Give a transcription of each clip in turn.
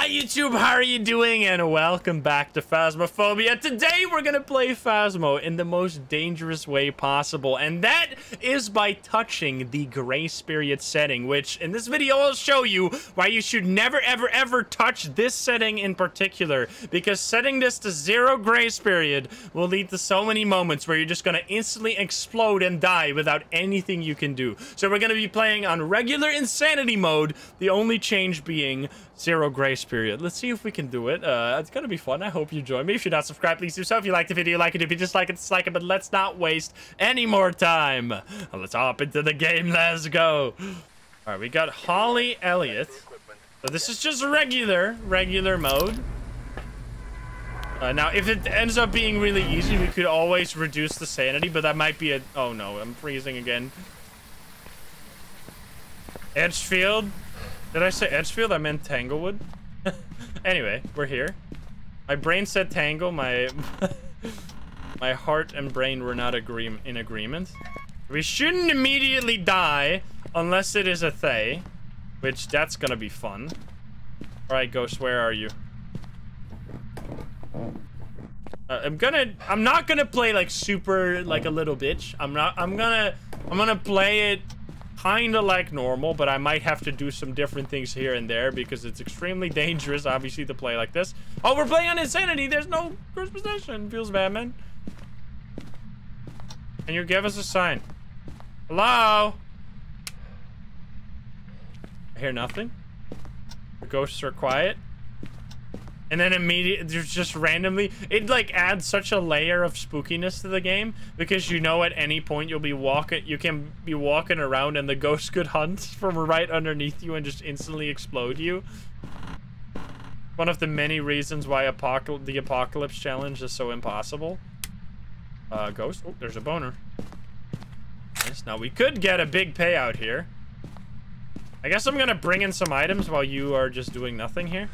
Hi YouTube, how are you doing? And welcome back to Phasmophobia. Today we're gonna play Phasmo in the most dangerous way possible, and that is by touching the grace period setting, which in this video I'll show you why you should never ever ever touch this setting in particular, because setting this to zero grace period will lead to so many moments where you're just gonna instantly explode and die without anything you can do. So we're gonna be playing on regular insanity mode, the only change being zero grace period. Let's see if we can do it. Uh, it's gonna be fun. I hope you join me. If you're not subscribed, please do so. If you like the video, like it. If you dislike it, dislike it. But let's not waste any more time. Let's hop into the game. Let's go. All right, we got Holly Elliott. So this is just regular, regular mode. Uh, now, if it ends up being really easy, we could always reduce the sanity, but that might be a... Oh, no, I'm freezing again. Edgefield. Did I say Edgefield? I meant Tanglewood. Anyway, we're here. My brain said Tangle. My my heart and brain were not agree in agreement. We shouldn't immediately die unless it is a Thaye, which that's gonna be fun. All right, Ghost, where are you? Uh, I'm gonna, I'm not gonna play like super like a little bitch. I'm not, I'm gonna, I'm gonna play it kind of like normal, but I might have to do some different things here and there because it's extremely dangerous, obviously, to play like this. Oh, we're playing on Insanity. There's no first position. Feels bad, man. Can you give us a sign? Hello? I hear nothing. The ghosts are quiet. And then immediately, there's just randomly, it like adds such a layer of spookiness to the game because you know at any point you'll be walking, you can be walking around and the ghost could hunt from right underneath you and just instantly explode you. One of the many reasons why the Apocalypse Challenge is so impossible. Uh, ghost, oh, there's a boner. Yes, now we could get a big payout here. I guess I'm gonna bring in some items while you are just doing nothing here.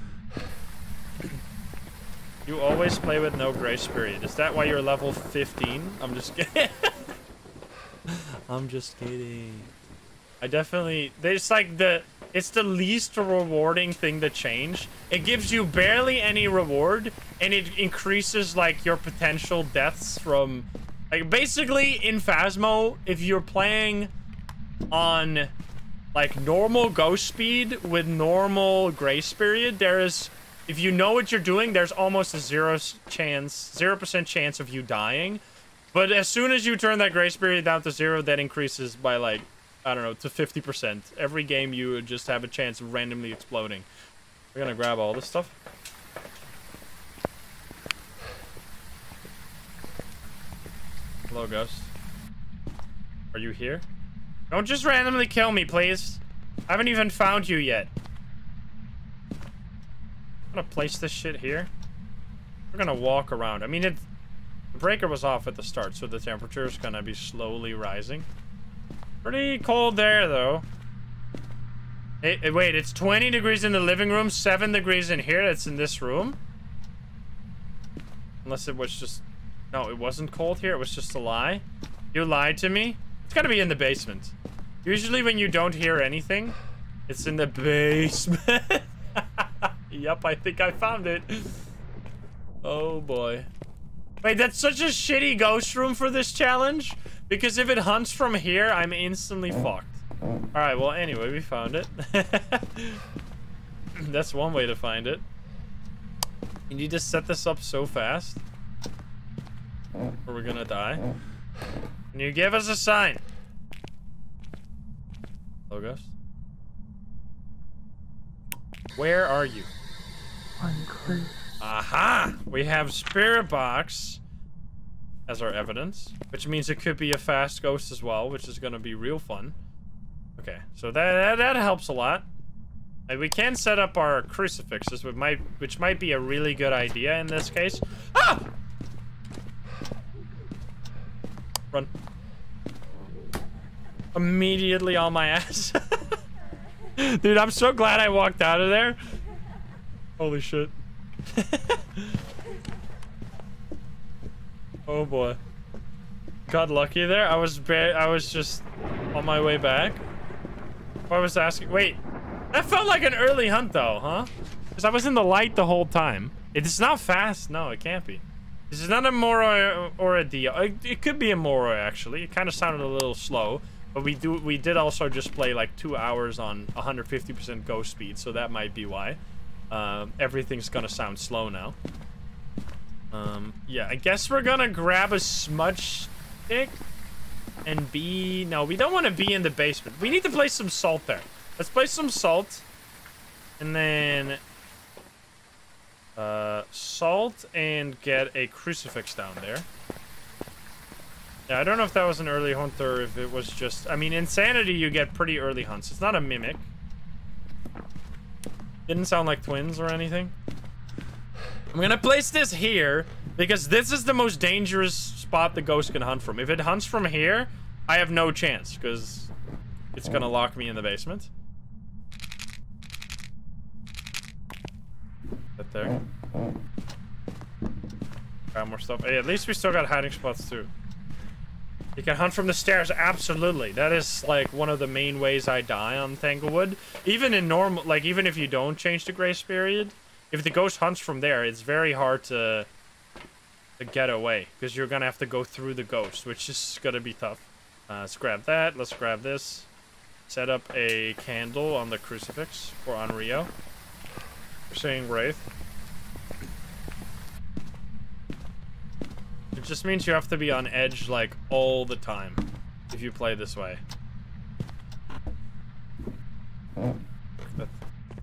You always play with no grace period. Is that why you're level 15? I'm just kidding. I'm just kidding. I definitely... It's like the... It's the least rewarding thing to change. It gives you barely any reward, and it increases, like, your potential deaths from... Like, basically, in Phasmo, if you're playing on, like, normal ghost speed with normal grace period, there is if you know what you're doing, there's almost a zero chance, 0% chance of you dying. But as soon as you turn that grace period down to zero, that increases by like, I don't know, to 50%. Every game you just have a chance of randomly exploding. We're gonna grab all this stuff. Hello, Ghost. Are you here? Don't just randomly kill me, please. I haven't even found you yet gonna place this shit here. We're gonna walk around. I mean, it, the breaker was off at the start, so the temperature is gonna be slowly rising. Pretty cold there, though. Hey, hey, wait, it's 20 degrees in the living room, 7 degrees in here. That's in this room. Unless it was just... No, it wasn't cold here. It was just a lie. You lied to me. It's gotta be in the basement. Usually when you don't hear anything, it's in the basement. Yep, I think I found it. Oh boy. Wait, that's such a shitty ghost room for this challenge. Because if it hunts from here, I'm instantly fucked. Alright, well, anyway, we found it. that's one way to find it. You need to set this up so fast. Or we're gonna die. Can you give us a sign? Hello, Ghost? Where are you? Aha! We have Spirit Box as our evidence, which means it could be a fast ghost as well, which is going to be real fun. Okay, so that, that, that helps a lot. And we can set up our crucifixes, which might, which might be a really good idea in this case. Ah! Run. Immediately on my ass. Dude, I'm so glad I walked out of there. Holy shit. oh boy. Got lucky there. I was I was just on my way back. I was asking. Wait, that felt like an early hunt though, huh? Because I was in the light the whole time. It's not fast. No, it can't be. This is not a Moroi or a Dia. It could be a Moroi, actually. It kind of sounded a little slow. But we do we did also just play like two hours on 150% ghost speed, so that might be why. Uh, everything's gonna sound slow now. Um, yeah, I guess we're gonna grab a smudge stick and be... No, we don't want to be in the basement. We need to place some salt there. Let's place some salt. And then... Uh, salt and get a crucifix down there. Yeah, I don't know if that was an early hunt or if it was just... I mean, Insanity, you get pretty early hunts. It's not a mimic. Didn't sound like twins or anything. I'm gonna place this here because this is the most dangerous spot the ghost can hunt from. If it hunts from here, I have no chance because it's gonna lock me in the basement. That there. Got more stuff. Hey, at least we still got hiding spots too. You can hunt from the stairs, absolutely. That is like one of the main ways I die on Tanglewood. Even in normal, like even if you don't change the grace period, if the ghost hunts from there, it's very hard to to get away because you're gonna have to go through the ghost, which is gonna be tough. Uh, let's grab that. Let's grab this. Set up a candle on the crucifix or on. We're saying Wraith. Just means you have to be on edge, like, all the time if you play this way.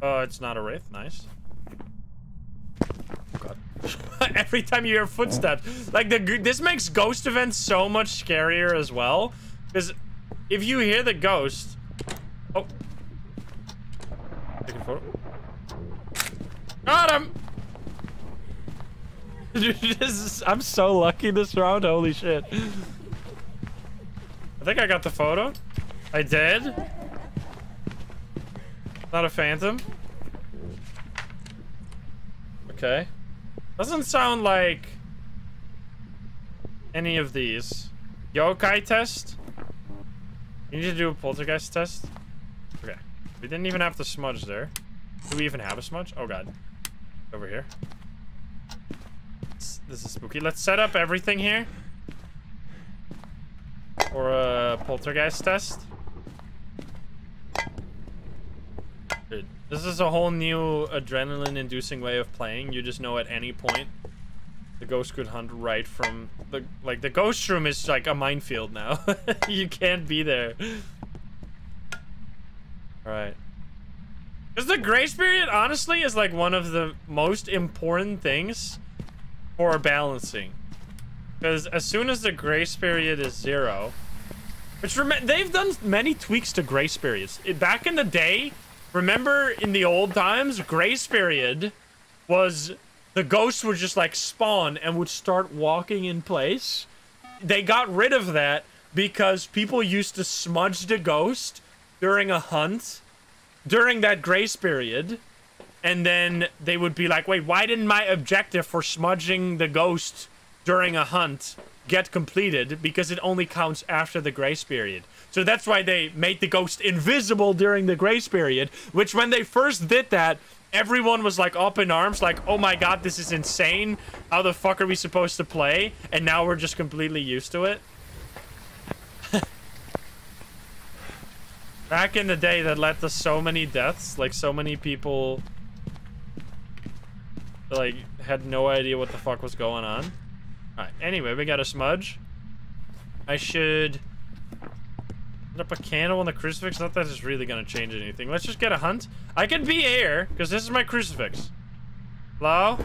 Oh, it's not a Wraith. Nice. Oh, God. Every time you hear footsteps. Like, the this makes ghost events so much scarier as well. Because if you hear the ghost... Oh. Take a photo. Got him! I'm so lucky this round. Holy shit. I think I got the photo. I did. Not a phantom. Okay. Doesn't sound like any of these. Yokai test? You need to do a poltergeist test? Okay. We didn't even have the smudge there. Do we even have a smudge? Oh god. Over here. This is spooky. Let's set up everything here. For a poltergeist test. Dude, this is a whole new adrenaline-inducing way of playing. You just know at any point the ghost could hunt right from the... Like, the ghost room is like a minefield now. you can't be there. Alright. Because the grace period, honestly, is like one of the most important things for balancing. Because as soon as the grace period is zero, which they've done many tweaks to grace periods. Back in the day, remember in the old times, grace period was the ghosts would just like spawn and would start walking in place. They got rid of that because people used to smudge the ghost during a hunt during that grace period and then they would be like, wait, why didn't my objective for smudging the ghost during a hunt get completed? Because it only counts after the grace period. So that's why they made the ghost invisible during the grace period, which when they first did that, everyone was like up in arms, like, oh my god, this is insane. How the fuck are we supposed to play? And now we're just completely used to it. Back in the day, that led to so many deaths, like so many people like, had no idea what the fuck was going on. Alright, anyway, we got a smudge. I should... Put up a candle on the crucifix? Not that it's really gonna change anything. Let's just get a hunt. I can be here, because this is my crucifix. Hello?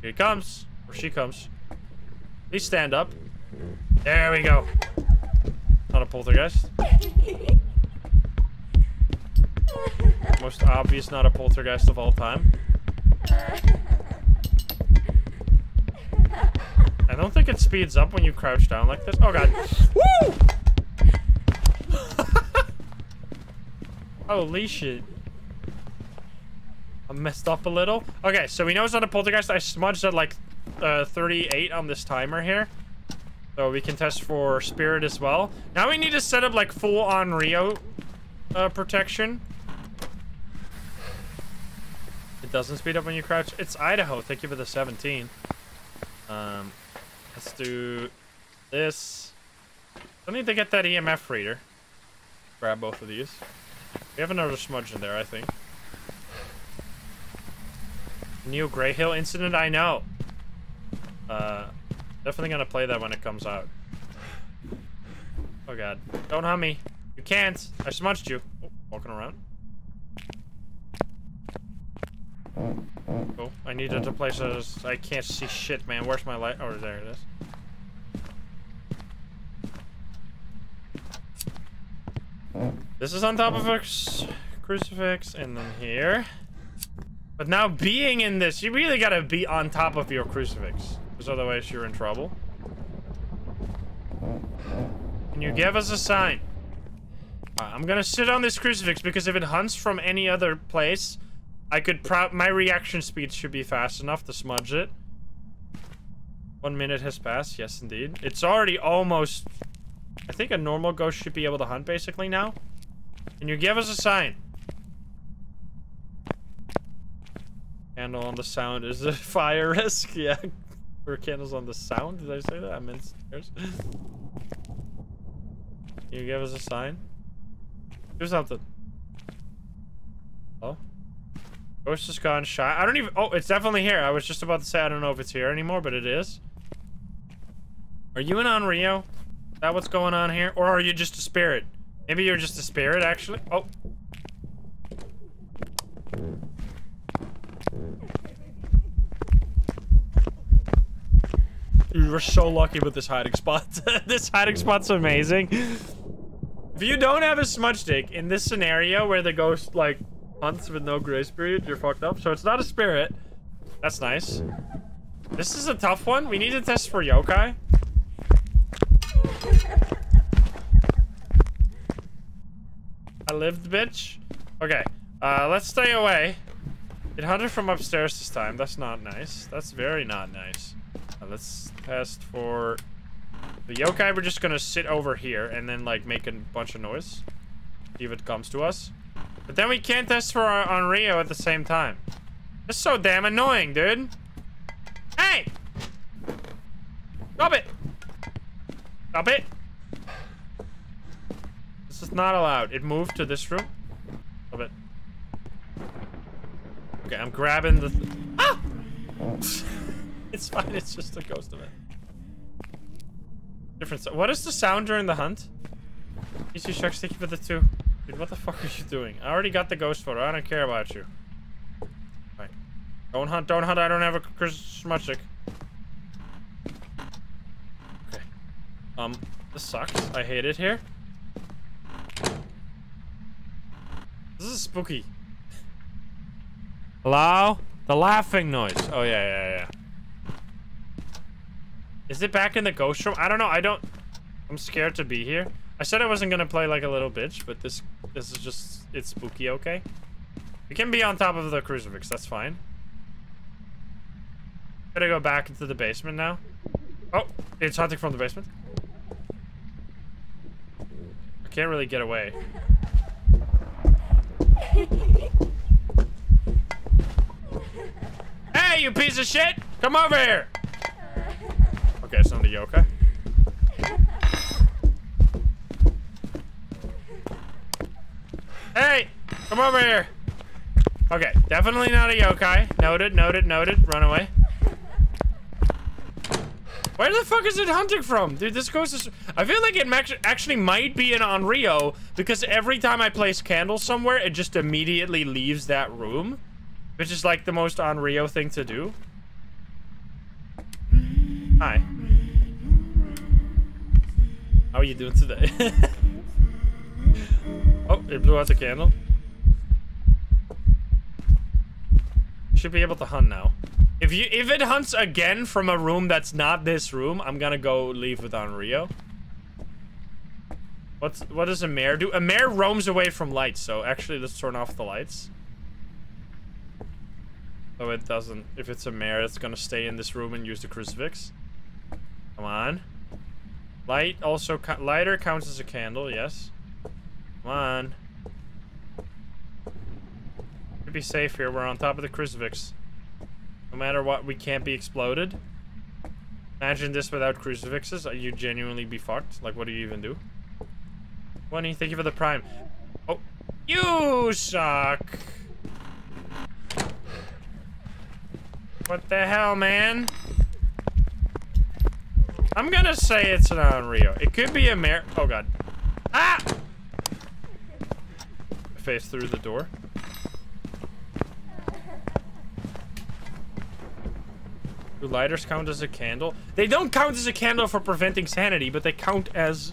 Here he comes. Or she comes. Please stand up. There we go. Not a poltergeist. Most obvious, not a poltergeist of all time. I don't think it speeds up when you crouch down like this. Oh god. Woo! Holy shit. I messed up a little. Okay, so we know it's not a poltergeist. I smudged at like uh, 38 on this timer here. So we can test for spirit as well. Now we need to set up like full Onryo uh, protection. It doesn't speed up when you crouch. It's Idaho. Thank you for the 17. Um, let's do this. I need to get that EMF reader. Grab both of these. We have another smudge in there, I think. New Grey Hill incident? I know. Uh, definitely gonna play that when it comes out. Oh god. Don't hum me. You can't. I smudged you. Oh, walking around. Oh, I needed to place. I can't see shit, man. Where's my light? Oh, there it is. This is on top of a crucifix, and then here. But now being in this, you really gotta be on top of your crucifix. Because otherwise you're in trouble. Can you give us a sign? I'm gonna sit on this crucifix because if it hunts from any other place, I could pro- my reaction speed should be fast enough to smudge it. One minute has passed, yes indeed. It's already almost... I think a normal ghost should be able to hunt basically now. Can you give us a sign? Candle on the sound is a fire risk, yeah. Or candles on the sound, did I say that? I meant stairs. Can you give us a sign? Do something. Oh? Ghost is gone shy. I don't even- oh, it's definitely here. I was just about to say I don't know if it's here anymore, but it is. Are you in Onryo? Is that what's going on here? Or are you just a spirit? Maybe you're just a spirit, actually. Oh. You were so lucky with this hiding spot. this hiding spot's amazing. If you don't have a smudge stick in this scenario where the ghost, like, hunts with no grace period, you're fucked up. So it's not a spirit. That's nice. This is a tough one. We need to test for yokai. I lived, bitch. Okay. Uh, let's stay away. It hunted from upstairs this time. That's not nice. That's very not nice. Uh, let's test for the yokai. We're just gonna sit over here and then like make a bunch of noise. See if it comes to us. But then we can't test for our, Onryo at the same time. It's so damn annoying, dude. Hey! Stop it! Stop it! This is not allowed. It moved to this room. Stop it. Okay, I'm grabbing the... Th ah! it's fine. It's just a ghost of it. Different. What is the sound during the hunt? PC Sharks, thank you for the two. Dude, what the fuck are you doing? I already got the ghost photo. I don't care about you. Right. Don't hunt, don't hunt. I don't have a stick. Okay. Um, this sucks. I hate it here. This is spooky. Hello? The laughing noise. Oh, yeah, yeah, yeah. Is it back in the ghost room? I don't know. I don't... I'm scared to be here. I said I wasn't gonna play like a little bitch, but this this is just... It's spooky, okay? We can be on top of the crucifix. That's fine. Gotta go back into the basement now. Oh, it's hunting from the basement. I can't really get away. Hey, you piece of shit! Come over here! Okay, it's not a yokai. Hey! Come over here! Okay, definitely not a yokai. Noted, noted, noted. Run away. Where the fuck is it hunting from? Dude, this ghost is... I feel like it actually might be in Onryo because every time I place candles somewhere, it just immediately leaves that room. Which is like the most Onryo thing to do. Hi. How are you doing today? oh, it blew out the candle. Should be able to hunt now. If you if it hunts again from a room that's not this room, I'm gonna go leave with Onryo. What's what does a mare do? A mare roams away from lights, so actually let's turn off the lights. So it doesn't if it's a mare, it's gonna stay in this room and use the crucifix. Come on. Light also lighter counts as a candle, yes. Come on. Should be safe here. We're on top of the crucifix. No matter what, we can't be exploded. Imagine this without crucifixes. Are You genuinely be fucked. Like, what do you even do? Bunny, thank you for the prime. Oh, you suck. What the hell, man? I'm gonna say it's an Onryo. It could be a Mer- Oh, God. Ah! Face through the door. Do lighters count as a candle? They don't count as a candle for preventing sanity, but they count as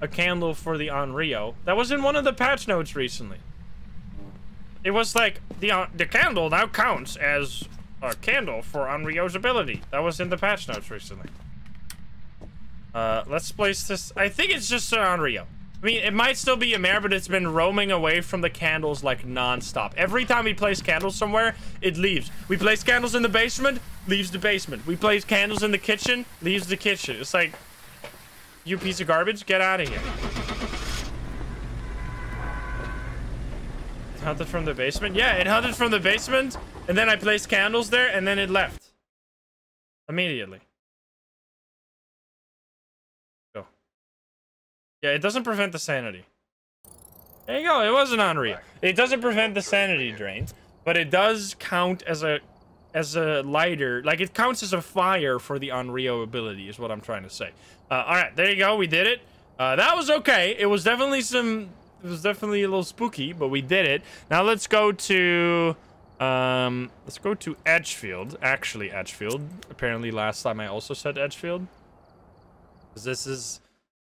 a candle for the Onryo. That was in one of the patch notes recently. It was like, the, uh, the candle now counts as a candle for Onryo's ability. That was in the patch notes recently. Uh, let's place this. I think it's just an Onryo. I mean, it might still be a mare, but it's been roaming away from the candles like non-stop. Every time we place candles somewhere, it leaves. We place candles in the basement, leaves the basement. We place candles in the kitchen, leaves the kitchen. It's like, you piece of garbage, get out of here. It hunted from the basement? Yeah, it hunted from the basement, and then I placed candles there, and then it left. Immediately. Yeah, it doesn't prevent the sanity. There you go. It was an Onryo. It doesn't prevent the sanity drain, but it does count as a as a lighter. Like it counts as a fire for the Onryo ability is what I'm trying to say. Uh, all right, there you go. We did it. Uh, that was okay. It was definitely some. It was definitely a little spooky, but we did it. Now let's go to. Um, let's go to Edgefield. Actually, Edgefield. Apparently, last time I also said Edgefield. This is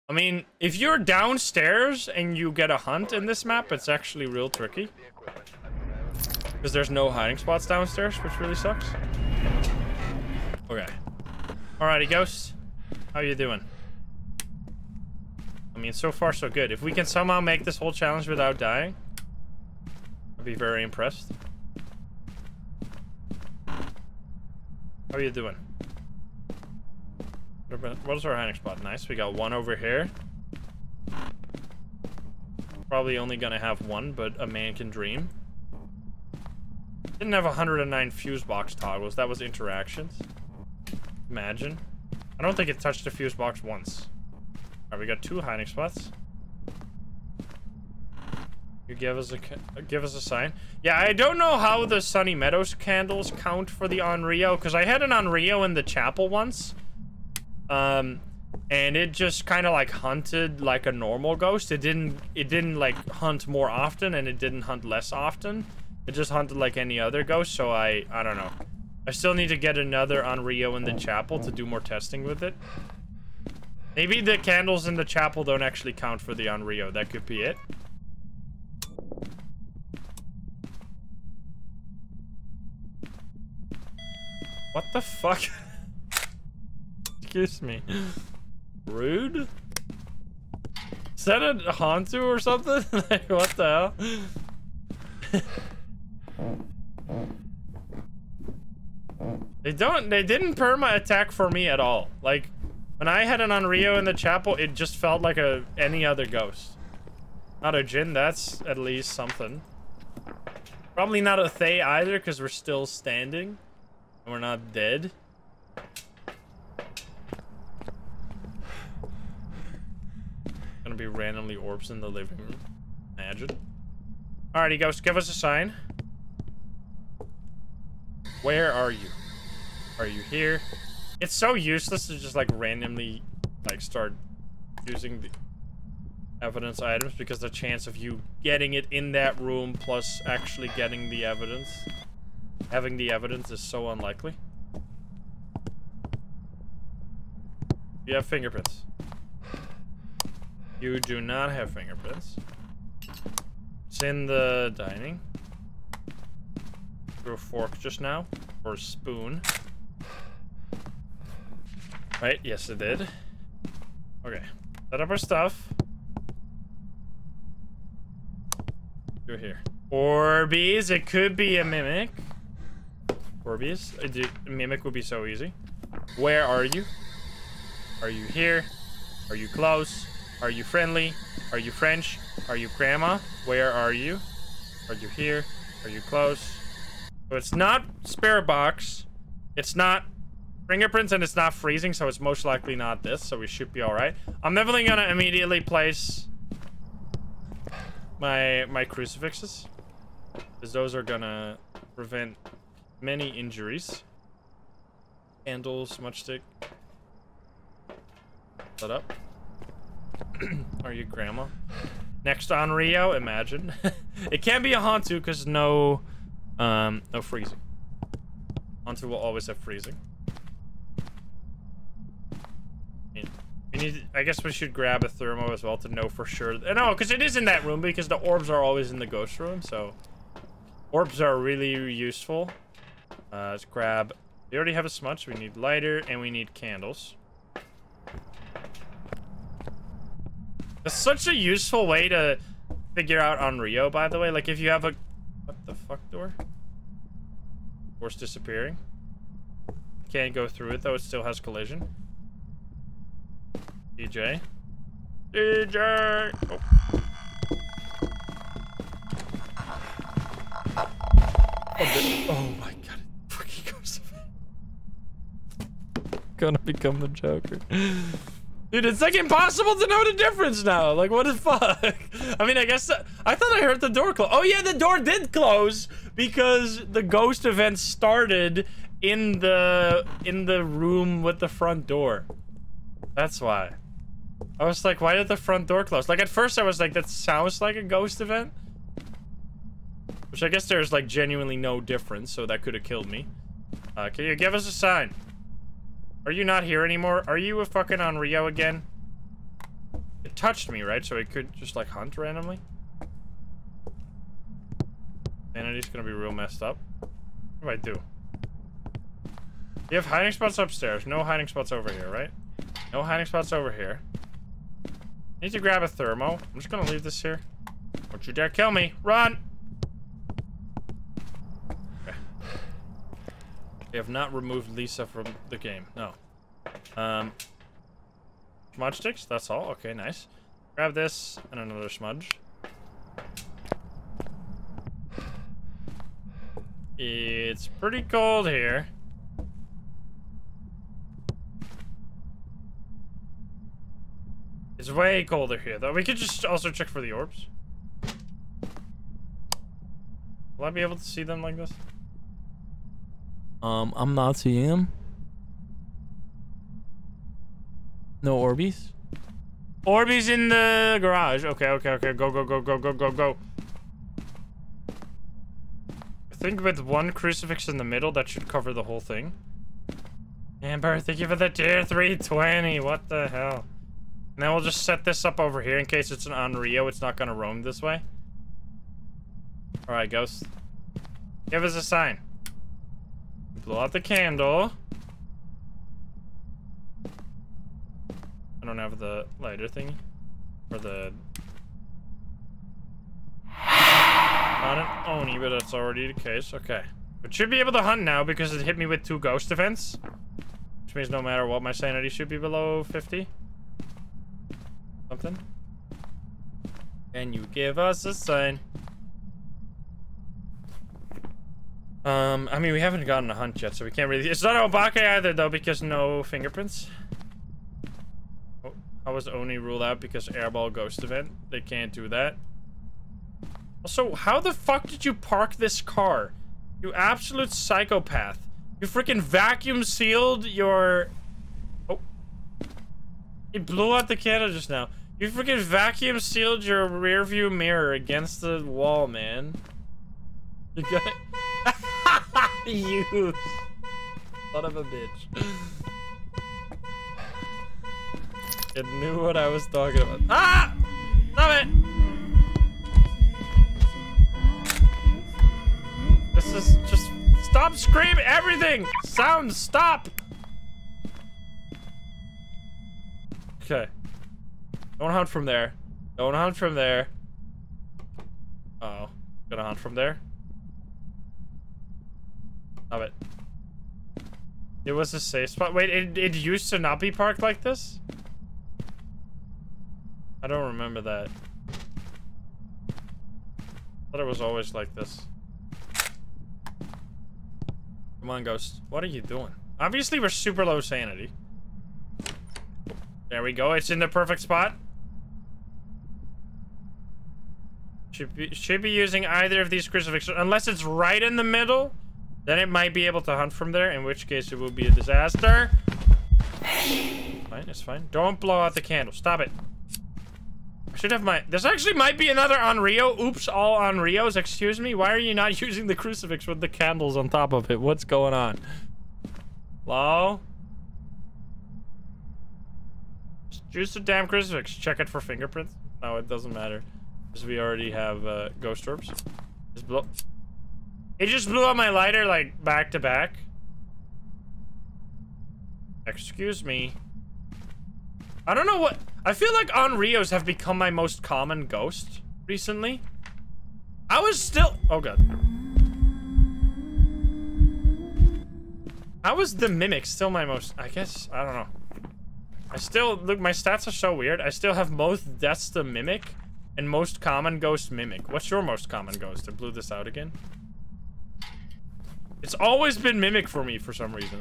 I mean, if you're downstairs and you get a hunt in this map, it's actually real tricky. Because there's no hiding spots downstairs, which really sucks. Okay. Alrighty, Ghost. How are you doing? I mean, so far so good. If we can somehow make this whole challenge without dying, I'd be very impressed. How are you doing? What is our hiding spot? Nice. We got one over here. Probably only gonna have one, but a man can dream. Didn't have 109 fuse box toggles. That was interactions. Imagine. I don't think it touched the fuse box once. Alright, we got two hiding spots. You give us a give us a sign. Yeah, I don't know how the Sunny Meadows candles count for the Onryo, because I had an Onryo in the chapel once. Um, and it just kind of like hunted like a normal ghost. It didn't, it didn't like hunt more often and it didn't hunt less often. It just hunted like any other ghost. So I, I don't know. I still need to get another Onryo in the chapel to do more testing with it. Maybe the candles in the chapel don't actually count for the Onryo. That could be it. What the fuck? Excuse me. Rude? Is that a Hantu or something? like, what the hell? they don't- they didn't perma attack for me at all. Like, when I had an Onryo in the chapel, it just felt like a any other ghost. Not a Jinn, that's at least something. Probably not a Thaye either, because we're still standing. And we're not dead. Gonna be randomly orbs in the living room. Imagine. Alrighty, Ghost, give us a sign. Where are you? Are you here? It's so useless to just like randomly like start using the evidence items because the chance of you getting it in that room plus actually getting the evidence having the evidence is so unlikely. You have fingerprints. You do not have fingerprints. It's in the dining. Threw a fork just now. Or a spoon. Right, yes it did. Okay. Set up our stuff. Go here. Orbeez, it could be a mimic. Orbeez, a mimic would be so easy. Where are you? Are you here? Are you close? Are you friendly? Are you French? Are you grandma? Where are you? Are you here? Are you close? So it's not spirit box. It's not fingerprints and it's not freezing, so it's most likely not this, so we should be alright. I'm definitely gonna immediately place my my crucifixes. Because those are gonna prevent many injuries. Candle, smudge stick. Set up. are you grandma? Next Onryo, imagine. it can't be a Hantu because no um no freezing. Hantu will always have freezing. We need, I guess we should grab a thermo as well to know for sure. Uh, no, because it is in that room because the orbs are always in the ghost room, so. Orbs are really useful. Uh, let's grab, we already have a smudge, we need lighter and we need candles. It's such a useful way to figure out Onryo, by the way. Like if you have a, what the fuck door? Door's disappearing. Can't go through it though, it still has collision. DJ. DJ! Oh. Oh, oh my god, it fucking goes Gonna become the Joker. Dude, it's like impossible to know the difference now. Like, what the fuck? I mean, I guess uh, I thought I heard the door close. Oh yeah, the door did close because the ghost event started in the in the room with the front door. That's why. I was like, why did the front door close? Like, at first I was like, that sounds like a ghost event. Which I guess there's, like, genuinely no difference, so that could have killed me. Uh, can you give us a sign? Are you not here anymore? Are you a fucking Onryo again? It touched me, right? So it could just, like, hunt randomly? Sanity's gonna be real messed up. What do I do? You have hiding spots upstairs. No hiding spots over here, right? No hiding spots over here. Need to grab a thermo. I'm just gonna leave this here. Don't you dare kill me. Run! They have not removed Lisa from the game. No. Um, smudge sticks? That's all? Okay, nice. Grab this and another smudge. It's pretty cold here. It's way colder here, though. We could just also check for the orbs. Will I be able to see them like this? Um, I'm not seeing them. No Orbeez? Orbeez in the garage. Okay, okay, okay. Go, go, go, go, go, go, go. I think with one crucifix in the middle, that should cover the whole thing. Amber, thank you for the tier 320. What the hell? And then we'll just set this up over here in case it's an Onryo. It's not going to roam this way. Alright, Ghost. Give us a sign. Blow out the candle. I don't have the lighter thing. Or the... Not an Oni, but that's already the case. Okay. But should be able to hunt now because it hit me with two ghost defense. Which means no matter what, my sanity should be below 50 something? Can you give us a sign? Um, I mean, we haven't gotten a hunt yet, so we can't really... It's not Obake either, though, because no fingerprints. Oh, how was Oni ruled out because airball ghost event? They can't do that. Also, how the fuck did you park this car? You absolute psychopath. You freaking vacuum sealed your... Oh. It blew out the candle just now. You freaking vacuum sealed your rear view mirror against the wall, man. You got You son of a bitch. It knew what I was talking about. Ah! Stop it! This is just stop screaming everything! Sound stop! Okay. Don't hunt from there. Don't hunt from there. Uh oh. Gonna hunt from there? Love it. It was a safe spot. Wait, it, it used to not be parked like this? I don't remember that. thought it was always like this. Come on, Ghost. What are you doing? Obviously, we're super low sanity. There we go. It's in the perfect spot. Should be, should be using either of these crucifixes. Unless it's right in the middle, then it might be able to hunt from there, in which case it will be a disaster. Fine, it's fine. Don't blow out the candle. Stop it. I should have my... This actually might be another Onryo. Oops, all Onryos. Excuse me. Why are you not using the crucifix with the candles on top of it? What's going on? Hello? Just use the damn crucifix. Check it for fingerprints. No, it doesn't matter. Because we already have uh, ghost orbs. Just blow... It just blew up my lighter, like, back to back. Excuse me. I don't know what... I feel like Onryos have become my most common ghost recently. I was still... Oh, God. How was the Mimic still my most... I guess... I don't know. I still... Look, my stats are so weird. I still have most deaths to Mimic and most common ghost Mimic. What's your most common ghost? I blew this out again. It's always been Mimic for me for some reason.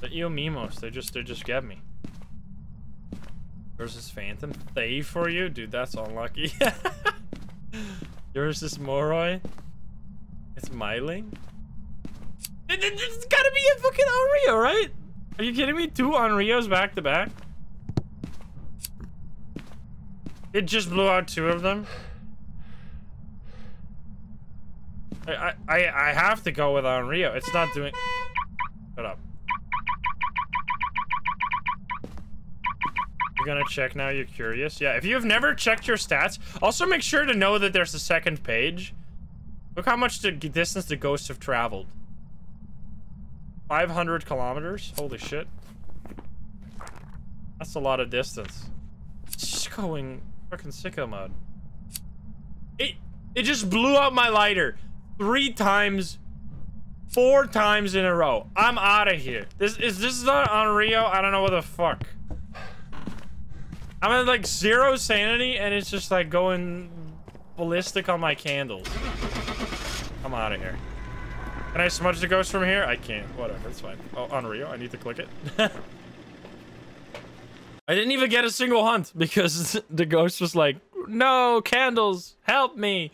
The Eomimos, they just they just get me. This Phantom Thay for you? Dude, that's unlucky. Yours is Moroi. It's Myling. It, it, it's gotta be a fucking Onryo, right? Are you kidding me? Two Onryos back to back? It just blew out two of them. I I I have to go with Onryo. It's not doing. Shut up. You're gonna check now, you're curious? Yeah, if you have never checked your stats, also make sure to know that there's a second page. Look how much the distance the ghosts have traveled. 500 kilometers? Holy shit. That's a lot of distance. It's just going fucking sicko mode. It, it just blew up my lighter three times, four times in a row. I'm out of here. This is this is not Onryo? I don't know what the fuck. I'm at like zero sanity and it's just like going ballistic on my candles. I'm out of here. Can I smudge the ghost from here? I can't. Whatever, it's fine. Oh, Onryo, I need to click it. I didn't even get a single hunt because the ghost was like, no, candles, help me.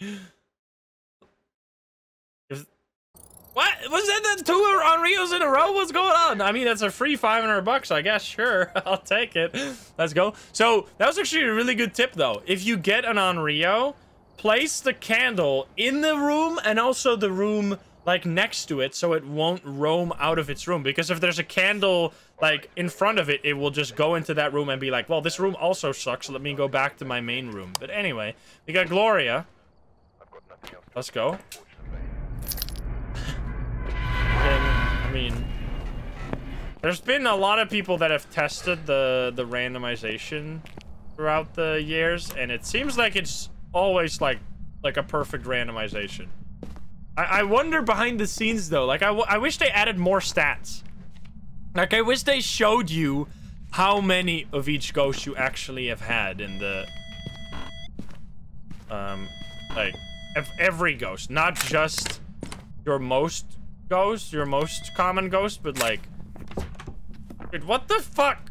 What? Was that the two Onryos in a row? What's going on? I mean, that's a free 500 bucks, I guess. Sure, I'll take it. Let's go. So, that was actually a really good tip, though. If you get an Onryo, place the candle in the room and also the room, like, next to it so it won't roam out of its room. Because if there's a candle, like, in front of it, it will just go into that room and be like, well, this room also sucks. Let me go back to my main room. But anyway, we got Gloria. Let's go. Mean, there's been a lot of people that have tested the the randomization throughout the years, and it seems like it's always like like a perfect randomization. I, I wonder behind the scenes though, like I, I wish they added more stats. Like I wish they showed you how many of each ghost you actually have had in the um like every ghost, not just your most ghost, your most common ghost, but like... Dude, what the fuck?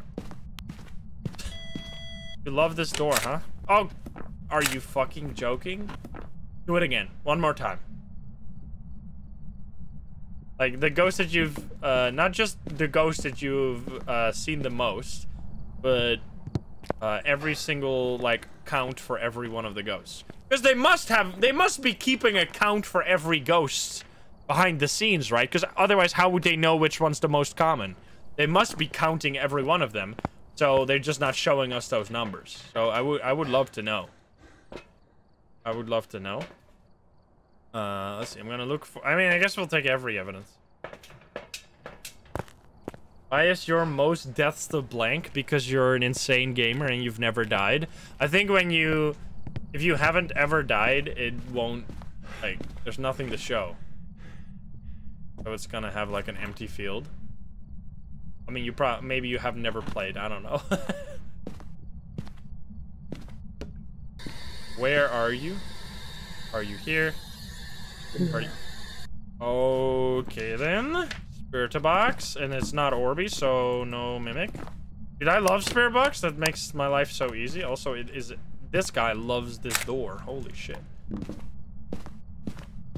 You love this door, huh? Oh, are you fucking joking? Do it again. One more time. Like, the ghost that you've... Uh, not just the ghost that you've uh, seen the most, but uh, every single, like, count for every one of the ghosts. Because they must have... They must be keeping a count for every ghost behind the scenes, right? Because otherwise, how would they know which one's the most common? They must be counting every one of them, so they're just not showing us those numbers. So I would I would love to know. I would love to know. Uh, let's see. I'm gonna look for. I mean, I guess we'll take every evidence. Why is your most deaths to blank? Because you're an insane gamer and you've never died. I think when you, if you haven't ever died, it won't, like, there's nothing to show. So it's gonna have like an empty field. I mean, you probably maybe you have never played. I don't know. Where are you? Are you here? Are you... Okay then. Spirit box, and it's not Orby, so no mimic. Dude, I love Spirit box. That makes my life so easy. Also, it is this guy loves this door. Holy shit.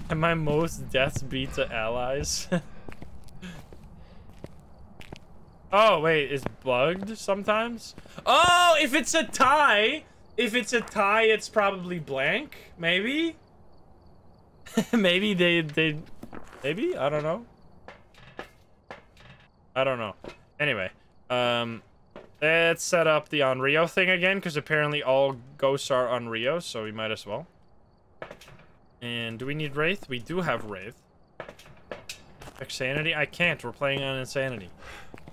And my most deaths beat to allies. oh, wait, it's bugged sometimes? Oh, if it's a tie, if it's a tie, it's probably blank, maybe? maybe they, they, maybe? I don't know. I don't know. Anyway, um, let's set up the Onryo thing again, because apparently all ghosts are Onryo, so we might as well. And do we need Wraith? We do have Wraith. Insanity? I can't. We're playing on Insanity.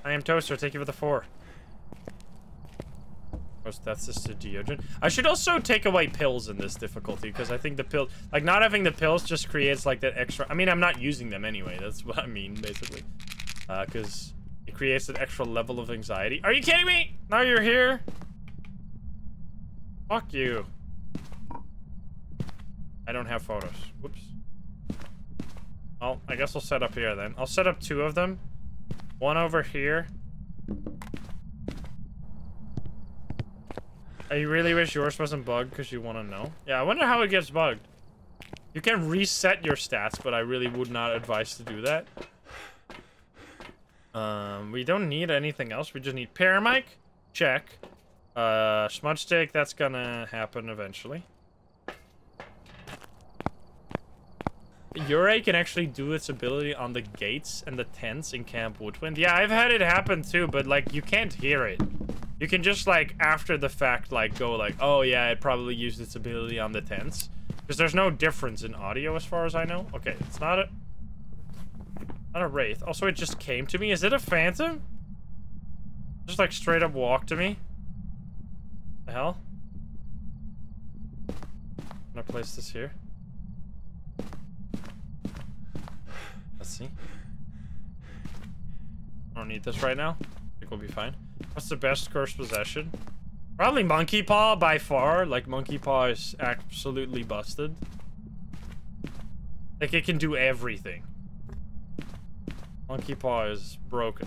I am Toaster. Take you for the four. Deaths is to Deogen. I should also take away pills in this difficulty because I think the pill, like not having the pills just creates like that extra. I mean, I'm not using them anyway. That's what I mean, basically. Because uh, it creates an extra level of anxiety. Are you kidding me? Now you're here? Fuck you. I don't have photos. Whoops. Well, I guess I'll set up here then. I'll set up two of them. One over here. I really wish yours wasn't bugged because you want to know. Yeah, I wonder how it gets bugged. You can reset your stats, but I really would not advise to do that. Um, we don't need anything else. We just need Paramic. Check. Uh, Smudge Stick, that's gonna happen eventually. Yurei can actually do its ability on the gates and the tents in Camp Woodwind. Yeah, I've had it happen too, but like you can't hear it. You can just like after the fact like go like, oh yeah, it probably used its ability on the tents. Because there's no difference in audio as far as I know. Okay, it's not a not a wraith. Also, it just came to me. Is it a phantom? Just like straight up walked to me. The hell? I'm gonna place this here. Let's see. I don't need this right now. I think we'll be fine. What's the best cursed possession? Probably Monkey Paw by far. Like, Monkey Paw is absolutely busted. Like, it can do everything. Monkey Paw is broken.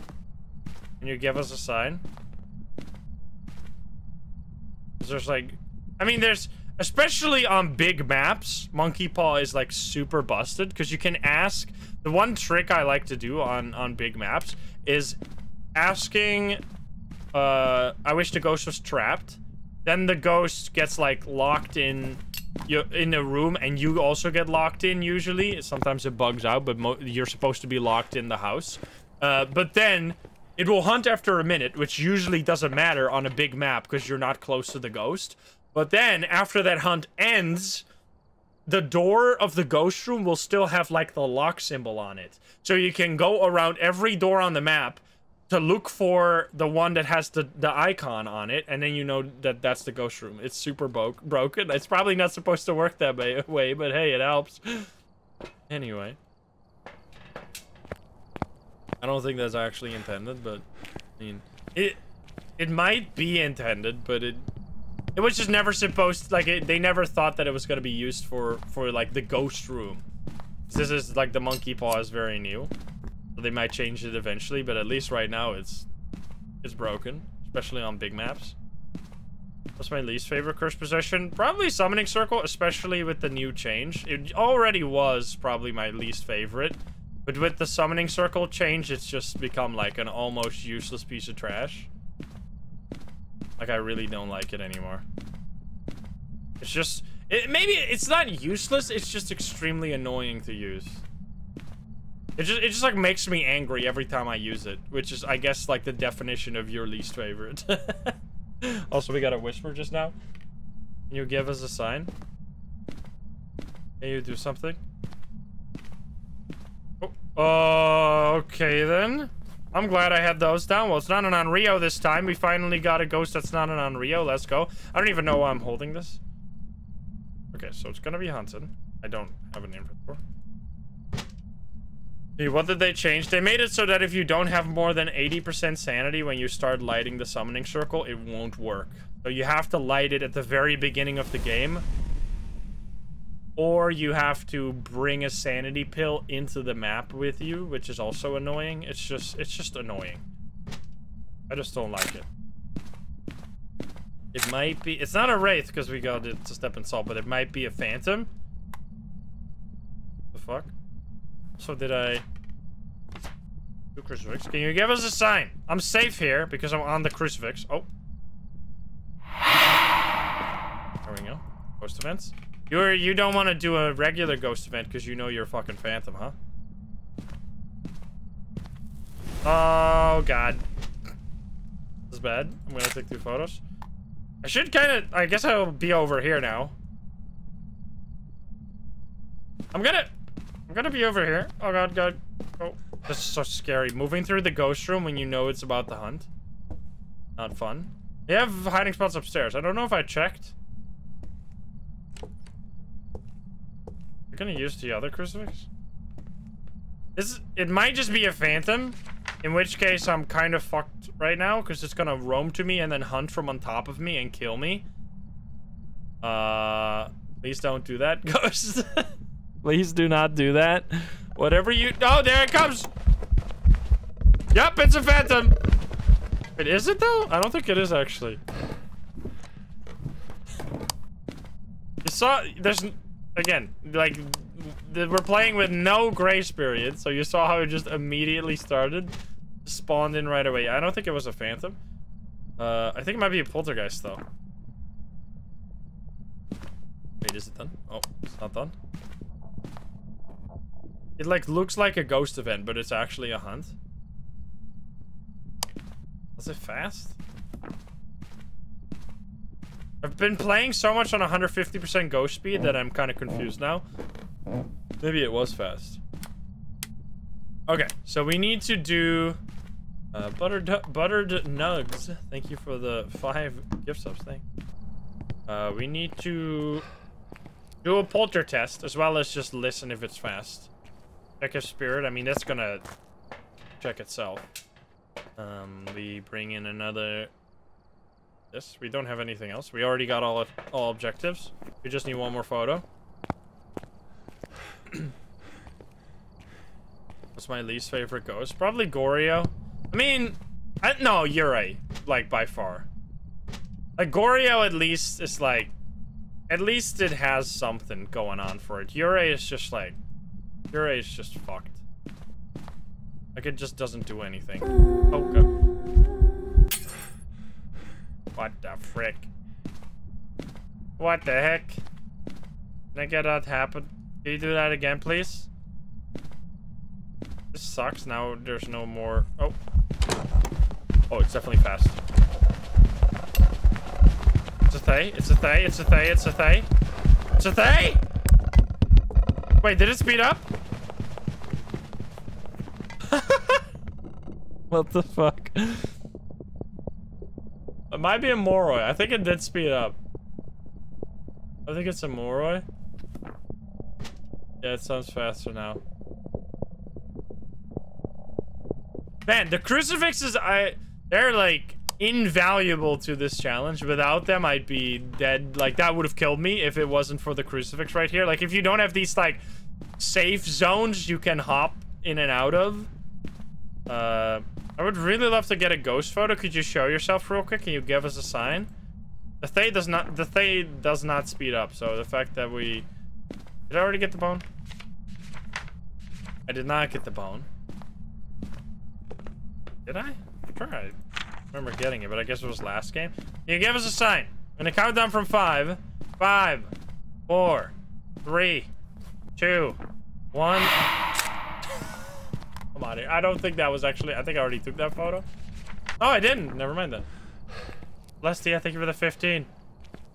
Can you give us a sign? There's like... I mean, there's... Especially on big maps, Monkey Paw is like super busted because you can ask the one trick I like to do on, on big maps is asking, uh, I wish the ghost was trapped. Then the ghost gets like locked in in a room and you also get locked in usually. Sometimes it bugs out, but you're supposed to be locked in the house. Uh, but then it will hunt after a minute, which usually doesn't matter on a big map because you're not close to the ghost. But then after that hunt ends, the door of the ghost room will still have like the lock symbol on it. So you can go around every door on the map to look for the one that has the, the icon on it, and then you know that that's the ghost room. It's super broken. It's probably not supposed to work that way, but hey, it helps. Anyway. I don't think that's actually intended, but, I mean, it, it might be intended, but it it was just never supposed, like, it, they never thought that it was going to be used for, for, like, the ghost room. This is, like, the monkey paw is very new. So they might change it eventually, but at least right now it's, it's broken. Especially on big maps. What's my least favorite curse possession? Probably Summoning Circle, especially with the new change. It already was probably my least favorite. But with the Summoning Circle change, it's just become like an almost useless piece of trash. Like, I really don't like it anymore. It's just... It, maybe it's not useless, it's just extremely annoying to use. It just, it just, like, makes me angry every time I use it. Which is, I guess, like, the definition of your least favorite. also, we got a whisper just now. Can you give us a sign? Can you do something? Oh, okay, then. I'm glad I had those down. Well, it's not an Onryo this time. We finally got a ghost that's not an Onryo. Let's go. I don't even know why I'm holding this. Okay, so it's gonna be hunted. I don't have a name for it. Hey, what did they change? They made it so that if you don't have more than 80% sanity when you start lighting the summoning circle, it won't work. So you have to light it at the very beginning of the game or you have to bring a sanity pill into the map with you, which is also annoying. It's just, it's just annoying. I just don't like it. It might be, it's not a Wraith because we got it to step and salt, but it might be a Phantom. The fuck? So did I... Do crucifix? Can you give us a sign? I'm safe here because I'm on the crucifix. Oh. There we go. Post events. You're you don't want to do a regular ghost event because you know you're a fucking phantom, huh? Oh god. This is bad. I'm gonna take two photos. I should kind of. I guess I'll be over here now. I'm gonna. I'm gonna be over here. Oh god, god. Oh, this is so scary. Moving through the ghost room when you know it's about the hunt. Not fun. They have hiding spots upstairs. I don't know if I checked. Gonna use the other crucifix? This it might just be a phantom, in which case I'm kind of fucked right now because it's gonna roam to me and then hunt from on top of me and kill me. Uh, please don't do that, ghost. please do not do that. Whatever you. Oh, there it comes. Yep, it's a phantom. Wait, is it though? I don't think it is actually. You saw. There's again, like, we're playing with no grace period, so you saw how it just immediately started. Spawned in right away. I don't think it was a phantom. Uh, I think it might be a poltergeist, though. Wait, is it done? Oh, it's not done. It, like, looks like a ghost event, but it's actually a hunt. Was it fast? I've been playing so much on 150% ghost speed that I'm kind of confused now. Maybe it was fast. Okay, so we need to do uh, buttered buttered nugs. Thank you for the five gift subs thing. Uh, we need to do a polter test as well as just listen if it's fast. Check if spirit. I mean, that's gonna check itself. Um, we bring in another this. We don't have anything else. We already got all all objectives. We just need one more photo. What's my least favorite ghost? Probably Goryo. I mean, I, no, you're right. Like, by far. Like, Goryo at least is like... At least it has something going on for it. Yurei is just like... Yurei is just fucked. Like, it just doesn't do anything. Oh, God. What the frick? What the heck? I get that happen? Can you do that again, please? This sucks. Now there's no more... Oh. Oh, it's definitely fast. It's a Thaye. It's a Thaye. It's a Thaye. It's a Thaye. It's a Thaye! Wait, did it speed up? what the fuck? Might be a Moroi. I think it did speed up. I think it's a Moroi. Yeah, it sounds faster now. Man, the crucifixes, I they're like invaluable to this challenge. Without them, I'd be dead. Like, that would have killed me if it wasn't for the crucifix right here. Like, if you don't have these, like, safe zones you can hop in and out of, uh, I would really love to get a ghost photo. Could you show yourself real quick? Can you give us a sign? The Thaye does not the Thaye does not speed up, so the fact that we Did I already get the bone? I did not get the bone. Did I? Sure I remember getting it, but I guess it was last game. You give us a sign? I'm gonna count down from five. Five, four, three, two, one. Here. I don't think that was actually... I think I already took that photo. Oh, I didn't. Never mind then. Lesty, I thank you for the 15.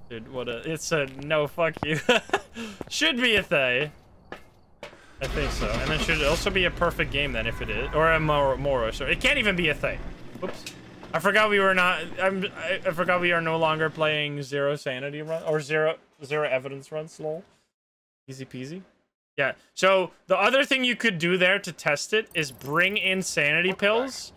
Dude, what a... It's a no fuck you. should be a Thaye. I think so. And it should also be a perfect game then if it is. Or a Moroi. Moroi so it can't even be a Thaye. Oops. I forgot we were not... I'm, I, I forgot we are no longer playing zero sanity run... Or zero, zero evidence runs, lol. Easy peasy. Yeah. So the other thing you could do there to test it is bring in sanity pills.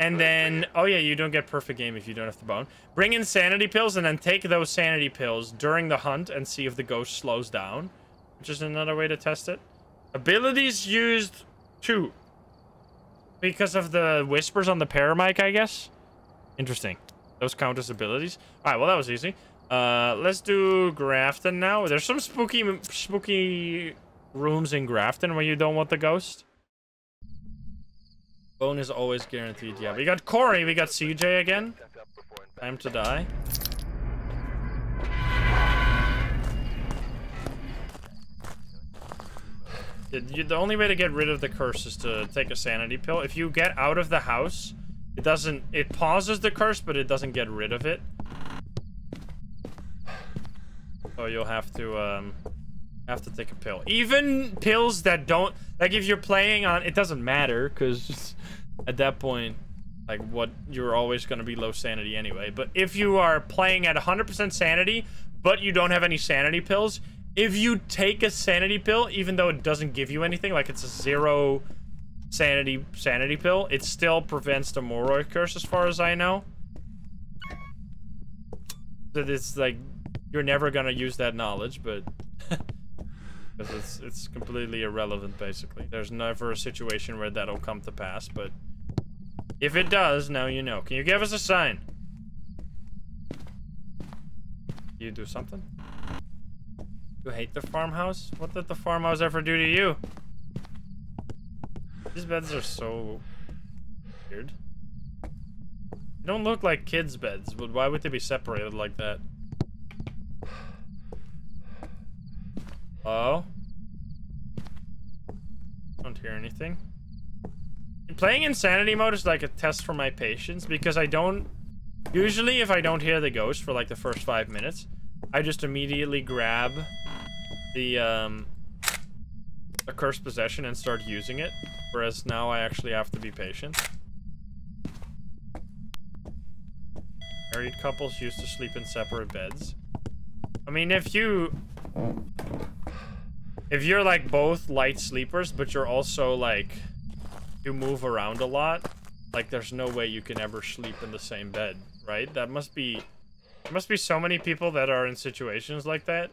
And then, oh yeah, you don't get perfect game if you don't have the bone. Bring in sanity pills and then take those sanity pills during the hunt and see if the ghost slows down. which is another way to test it. Abilities used two. Because of the whispers on the paramic, I guess. Interesting. Those count as abilities. All right, well, that was easy. Uh, let's do Grafton now. There's some spooky, spooky rooms in Grafton where you don't want the ghost. Bone is always guaranteed. Yeah, we got Corey. We got CJ again. Time to die. The only way to get rid of the curse is to take a sanity pill. If you get out of the house, it doesn't... It pauses the curse, but it doesn't get rid of it. So you'll have to, um... Have to take a pill. Even pills that don't... Like, if you're playing on... It doesn't matter, because at that point, like, what... You're always going to be low sanity anyway. But if you are playing at 100% sanity, but you don't have any sanity pills, if you take a sanity pill, even though it doesn't give you anything, like it's a zero sanity sanity pill, it still prevents the Moroi curse as far as I know. That it's like you're never gonna use that knowledge, but because it's it's completely irrelevant basically. There's never a situation where that'll come to pass, but if it does, now you know. Can you give us a sign? You do something? You hate the farmhouse? What did the farmhouse ever do to you? These beds are so weird. They don't look like kids' beds, but why would they be separated like that? Oh? Don't hear anything. Playing insanity mode is like a test for my patience because I don't... Usually if I don't hear the ghost for like the first five minutes, I just immediately grab the um a cursed possession and start using it. Whereas now I actually have to be patient. Married couples used to sleep in separate beds. I mean, if you... If you're, like, both light sleepers, but you're also, like... You move around a lot, like, there's no way you can ever sleep in the same bed, right? That must be... There must be so many people that are in situations like that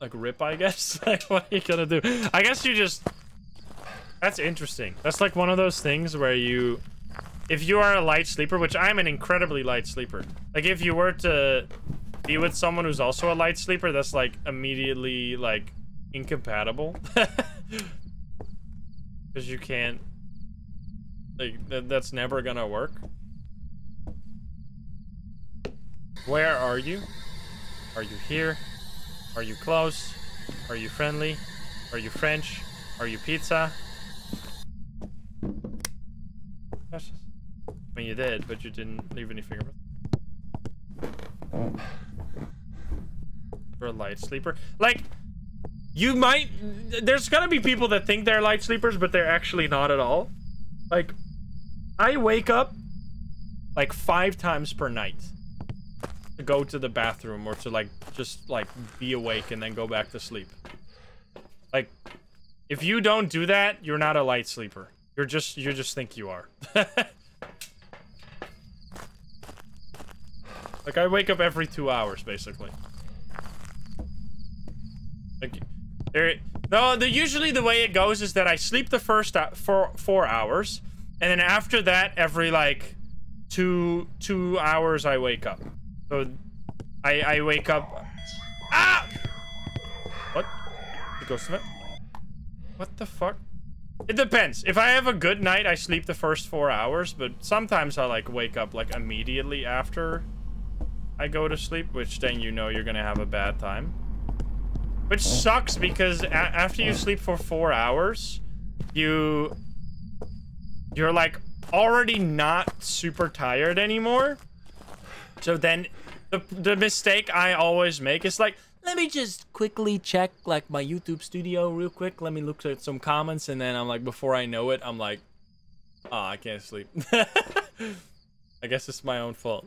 like rip, I guess. like, what are you gonna do? I guess you just. That's interesting. That's like one of those things where you, if you are a light sleeper, which I'm an incredibly light sleeper. Like if you were to be with someone who's also a light sleeper, that's like immediately like incompatible. Because you can't. Like th that's never gonna work. Where are you? Are you here? Are you close? Are you friendly? Are you French? Are you pizza? I mean, you did, but you didn't leave any fingerprints. For a light sleeper. Like, you might... There's gonna be people that think they're light sleepers, but they're actually not at all. Like, I wake up like five times per night to go to the bathroom or to like just like be awake and then go back to sleep. Like if you don't do that, you're not a light sleeper. You're just you just think you are. like I wake up every 2 hours basically. Like there no, the usually the way it goes is that I sleep the first uh, four, 4 hours and then after that every like 2 2 hours I wake up. So, I I wake up. Ah! What? The ghost of it? What the fuck? It depends. If I have a good night, I sleep the first four hours, but sometimes I like wake up like immediately after I go to sleep, which then you know you're gonna have a bad time. Which sucks because after you sleep for four hours, you you're like already not super tired anymore. So then the, the mistake I always make is like, let me just quickly check like my YouTube studio real quick. Let me look at some comments and then I'm like, before I know it, I'm like, oh, I can't sleep. I guess it's my own fault.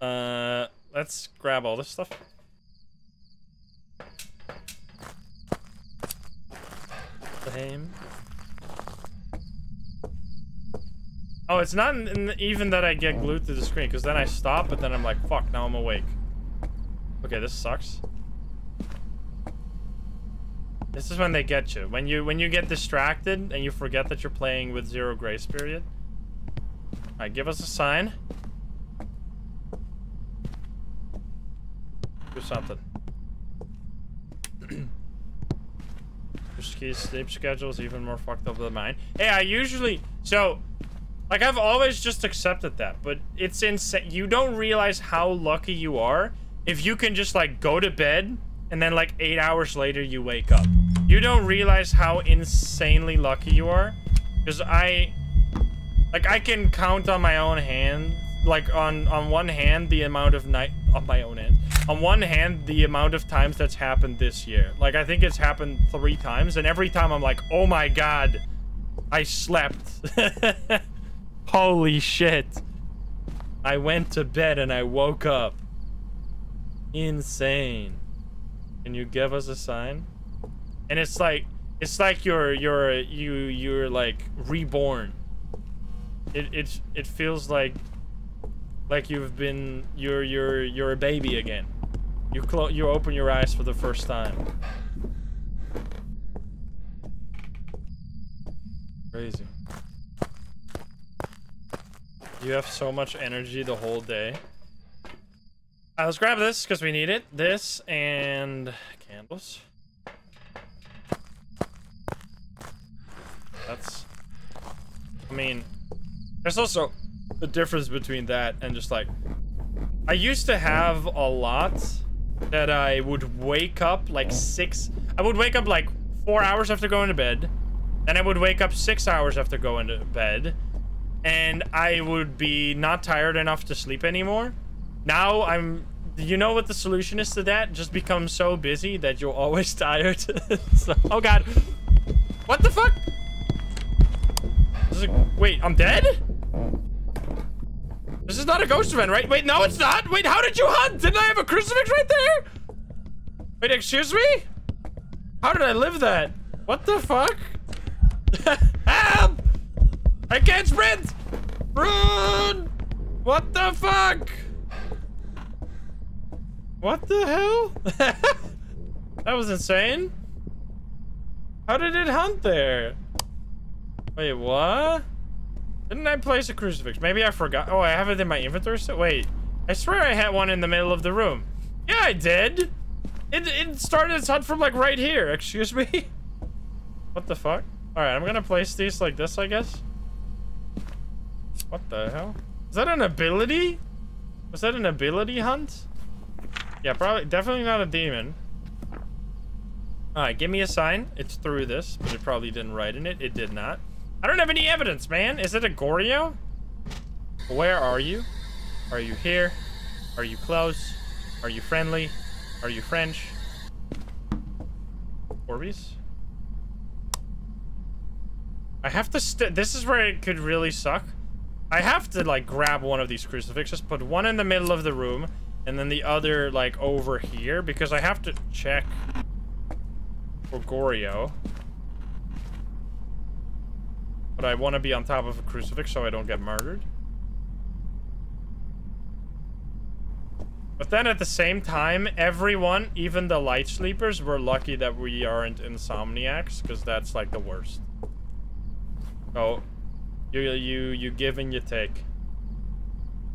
Uh, let's grab all this stuff. Same. Oh, it's not even that I get glued to the screen, because then I stop, but then I'm like, fuck, now I'm awake. Okay, this sucks. This is when they get you. When you when you get distracted and you forget that you're playing with zero grace period. Alright, give us a sign. Do something. Your sleep schedule is even more fucked up than mine. Hey, I usually... So, like, I've always just accepted that, but it's insane. You don't realize how lucky you are if you can just, like, go to bed and then, like, eight hours later you wake up. You don't realize how insanely lucky you are. Because I... Like, I can count on my own hand, like, on, on one hand, the amount of night... On my own hand. On one hand, the amount of times that's happened this year. Like, I think it's happened three times, and every time I'm like, oh my god, I slept. Holy shit. I went to bed and I woke up. Insane. Can you give us a sign? And it's like it's like you're you're you you're like reborn. It it it feels like like you've been you're you're you're a baby again. You you open your eyes for the first time. Crazy. You have so much energy the whole day. Uh, let's grab this because we need it. This and candles. That's... I mean, there's also the difference between that and just like... I used to have a lot that I would wake up like six... I would wake up like four hours after going to bed. Then I would wake up six hours after going to bed and I would be not tired enough to sleep anymore. Now I'm, you know what the solution is to that? Just become so busy that you're always tired. so, oh god. What the fuck? wait, I'm dead? This is not a ghost event, right? Wait, no, it's not. Wait, how did you hunt? Didn't I have a crucifix right there? Wait, excuse me? How did I live that? What the fuck? Help! I can't sprint! Run! What the fuck? What the hell? that was insane. How did it hunt there? Wait, what? Didn't I place a crucifix? Maybe I forgot. Oh, I have it in my inventory. So wait, I swear I had one in the middle of the room. Yeah, I did. It, it started its hunt from like right here. Excuse me. What the fuck? All right, I'm gonna place these like this, I guess. What the hell? Is that an ability? Was that an ability hunt? Yeah, probably, definitely not a demon. Alright, give me a sign. It's through this, but it probably didn't write in it. It did not. I don't have any evidence, man. Is it a Goryo? Where are you? Are you here? Are you close? Are you friendly? Are you French? Orbeez? I have to this is where it could really suck. I have to, like, grab one of these crucifixes, put one in the middle of the room, and then the other, like, over here, because I have to check for Goryo. But I want to be on top of a crucifix so I don't get murdered. But then at the same time, everyone, even the light sleepers, we're lucky that we aren't insomniacs, because that's, like, the worst. Oh, you you you give and you take.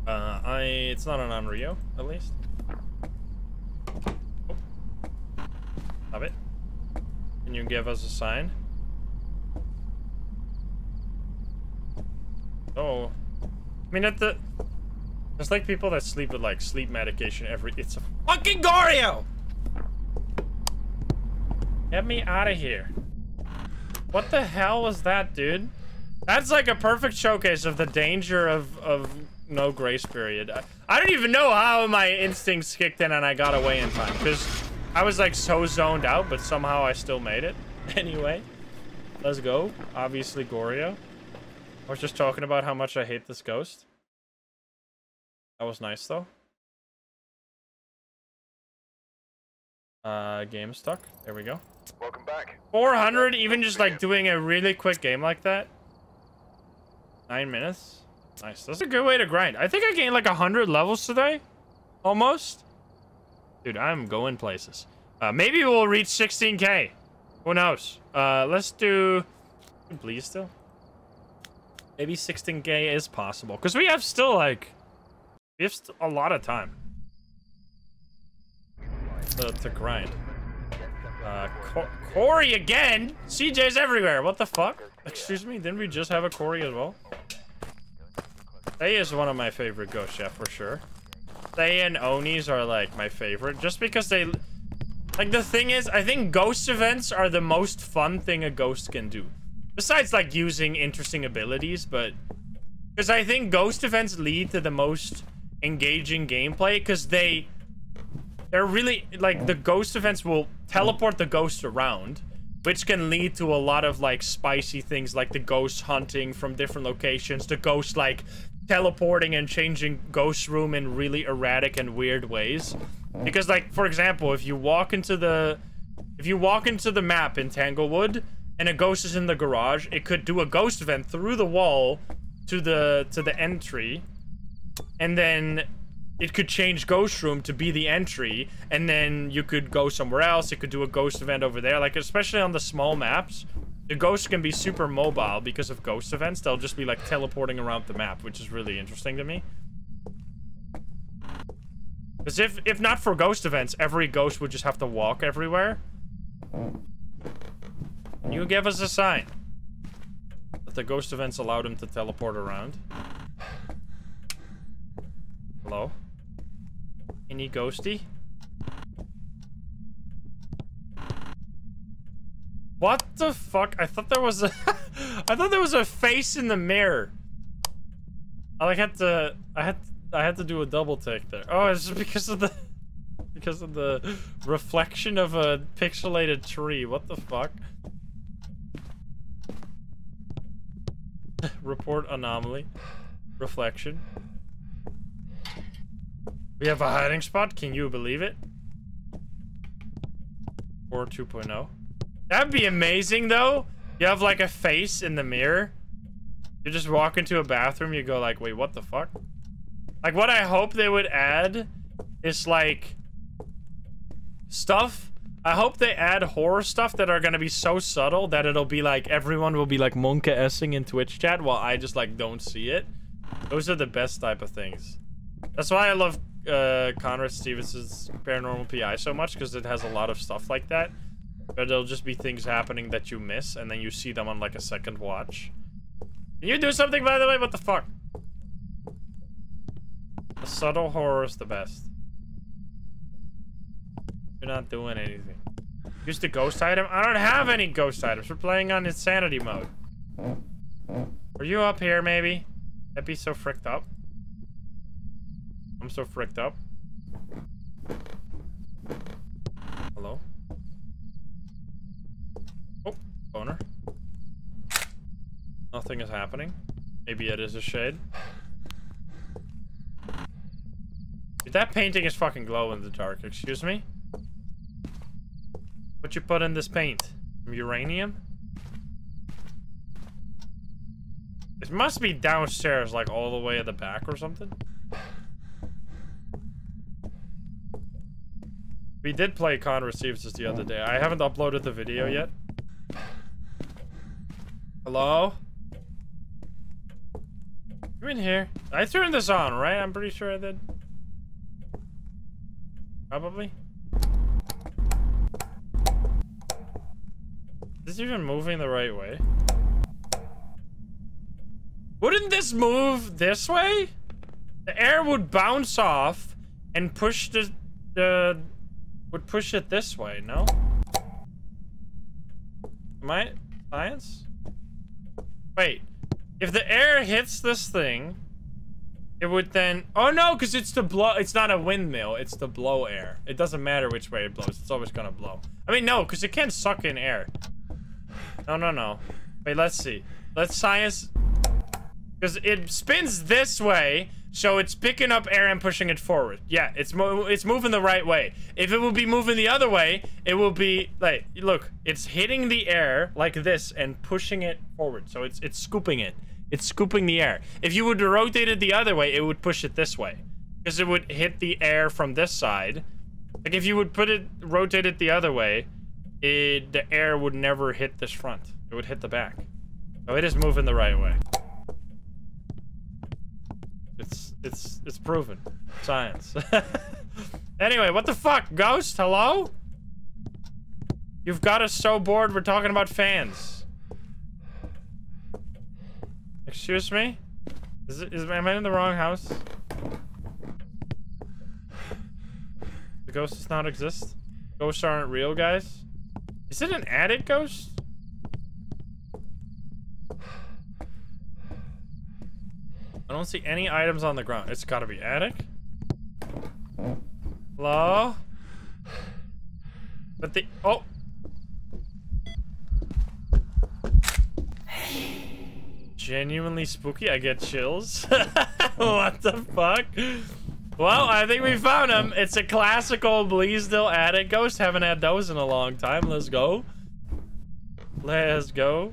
Uh, I it's not an Onryo, at least. Oh. It. Can you give us a sign? Oh. I mean, at the... There's like people that sleep with like sleep medication every... It's a fucking Goryo! Get me out of here. What the hell was that, dude? That's like a perfect showcase of the danger of, of no grace period. I, I don't even know how my instincts kicked in and I got away in time. Because I was like so zoned out, but somehow I still made it. Anyway, let's go. Obviously, Goryo. I was just talking about how much I hate this ghost. That was nice, though. Uh, game stuck. There we go. Welcome back. 400, even just like doing a really quick game like that. Nine minutes. Nice. That's a good way to grind. I think I gained like 100 levels today. Almost. Dude, I'm going places. Uh, maybe we'll reach 16k. Who knows? Uh, let's do... Please still? Maybe 16k is possible. Because we have still, like... We have a lot of time. To, to grind. Uh, Co Corey again? CJ's everywhere. What the fuck? Excuse me? Didn't we just have a Corey as well? Thaye is one of my favorite Ghost Chef for sure. Thaye and Onis are like my favorite just because they like the thing is I think ghost events are the most fun thing a ghost can do. Besides like using interesting abilities, but because I think ghost events lead to the most engaging gameplay because they they're really like the ghost events will teleport the ghost around which can lead to a lot of like spicy things like the ghost hunting from different locations the ghost like teleporting and changing ghost room in really erratic and weird ways. Because like, for example, if you walk into the... If you walk into the map in Tanglewood and a ghost is in the garage, it could do a ghost event through the wall to the to the entry. And then it could change ghost room to be the entry and then you could go somewhere else it could do a ghost event over there like especially on the small maps the ghosts can be super mobile because of ghost events. They'll just be like teleporting around the map, which is really interesting to me. Because if, if not for ghost events, every ghost would just have to walk everywhere. You give us a sign. That the ghost events allowed him to teleport around. Hello? Any ghosty? What the fuck? I thought there was a... I thought there was a face in the mirror. I like had to... I had... I had to do a double take there. Oh, it's just because of the... Because of the reflection of a pixelated tree. What the fuck? Report anomaly. Reflection. We have a hiding spot. Can you believe it? Or 2.0. That'd be amazing, though. You have, like, a face in the mirror. You just walk into a bathroom, you go like, wait, what the fuck? Like, what I hope they would add is, like, stuff. I hope they add horror stuff that are gonna be so subtle that it'll be like, everyone will be, like, monka-essing in Twitch chat while I just, like, don't see it. Those are the best type of things. That's why I love uh, Conrad Stevens' Paranormal PI so much, because it has a lot of stuff like that. But there'll just be things happening that you miss, and then you see them on like a second watch. Can you do something, by the way? What the fuck? The subtle horror is the best. You're not doing anything. Use the ghost item? I don't have any ghost items. We're playing on insanity mode. Are you up here, maybe? That'd be so fricked up. I'm so fricked up. Hello? Oh, boner. Nothing is happening. Maybe it is a shade. Dude, that painting is fucking glow in the dark. Excuse me? What you put in this paint? Uranium? It must be downstairs, like all the way at the back or something. We did play Con Receives this the other day. I haven't uploaded the video yet. Hello? Come in here. I turned this on, right? I'm pretty sure I did. Probably. Is this even moving the right way? Wouldn't this move this way? The air would bounce off and push the... the would push it this way, no? Am I... Science? Wait. If the air hits this thing, it would then... Oh, no, because it's the blow... It's not a windmill. It's the blow air. It doesn't matter which way it blows. It's always to blow. I mean, no, because it can't suck in air. No, no, no. Wait, let's see. Let's science... Because it spins this way, so it's picking up air and pushing it forward. Yeah, it's mo it's moving the right way. If it would be moving the other way, it will be like look, it's hitting the air like this and pushing it forward. So it's it's scooping it. It's scooping the air. If you would rotate it the other way, it would push it this way. Because it would hit the air from this side. Like if you would put it rotate it the other way, it, the air would never hit this front. It would hit the back. So it is moving the right way. It's it's it's proven. Science. anyway, what the fuck? Ghost, hello? You've got us so bored we're talking about fans. Excuse me? Is it is am I in the wrong house? The ghost does not exist? Ghosts aren't real, guys? Is it an attic ghost? I don't see any items on the ground. It's gotta be attic. Hello? But the- oh! Genuinely spooky, I get chills. what the fuck? Well, I think we found him. It's a classical Bleasdale attic ghost. Haven't had those in a long time. Let's go. Let's go.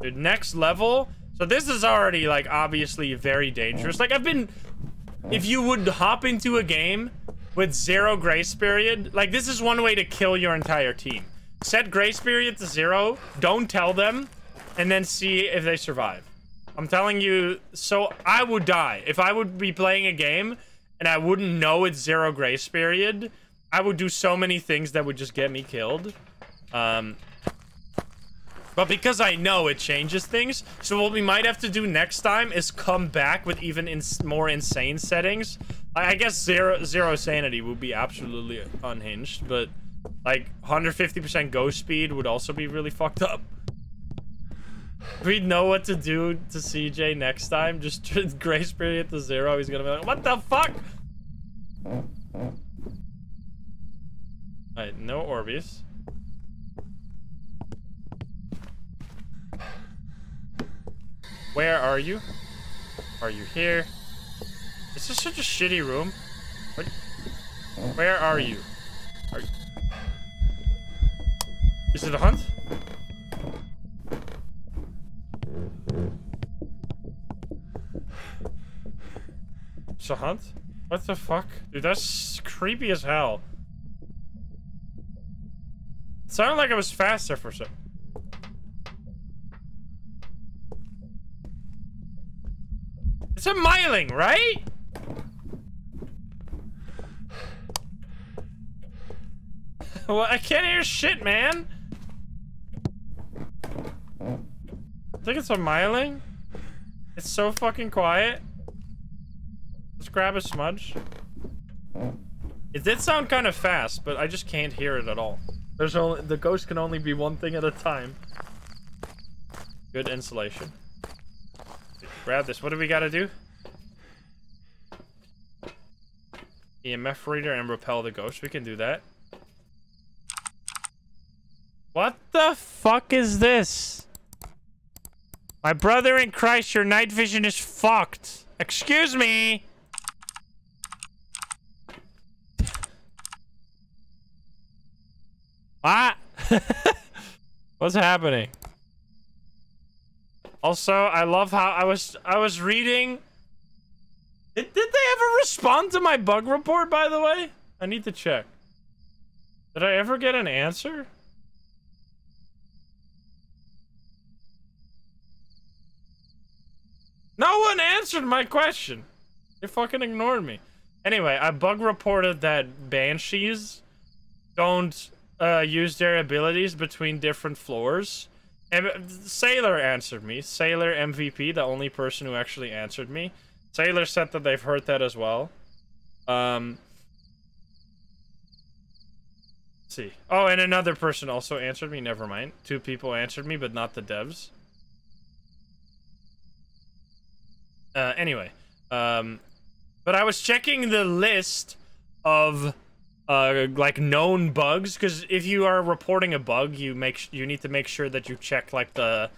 Dude, next level. So this is already, like, obviously very dangerous. Like, I've been... If you would hop into a game with zero grace period, like, this is one way to kill your entire team. Set grace period to zero, don't tell them, and then see if they survive. I'm telling you, so I would die. If I would be playing a game and I wouldn't know it's zero grace period, I would do so many things that would just get me killed. Um, but because I know it changes things, so what we might have to do next time is come back with even more insane settings. I, I guess zero zero sanity would be absolutely unhinged, but like 150% ghost speed would also be really fucked up. We know what to do to CJ next time. Just grace period to zero. He's gonna be like, what the fuck? Alright, no Orbeez. Where are you? Are you here? This is such a shitty room. What? Where are you? Are you? Is it a hunt? Hunt? What the fuck? Dude, that's creepy as hell. It sounded like it was faster for some. It's a Myling, right? well, I can't hear shit, man. I think it's a myling. It's so fucking quiet. Let's grab a smudge. It did sound kind of fast, but I just can't hear it at all. There's only the ghost can only be one thing at a time. Good insulation. Grab this. What do we gotta do? EMF reader and repel the ghost. We can do that. What the fuck is this? My brother in Christ, your night vision is fucked. Excuse me. What? What's happening? Also, I love how I was I was reading. Did, did they ever respond to my bug report, by the way? I need to check. Did I ever get an answer? No one answered my question. They fucking ignored me. Anyway, I bug reported that banshees don't uh, use their abilities between different floors. And Sailor answered me. Sailor MVP, the only person who actually answered me. Sailor said that they've heard that as well. Um, see. Oh, and another person also answered me. Never mind. Two people answered me, but not the devs. Uh, anyway, um, but I was checking the list of uh, like known bugs because if you are reporting a bug, you make you need to make sure that you check like the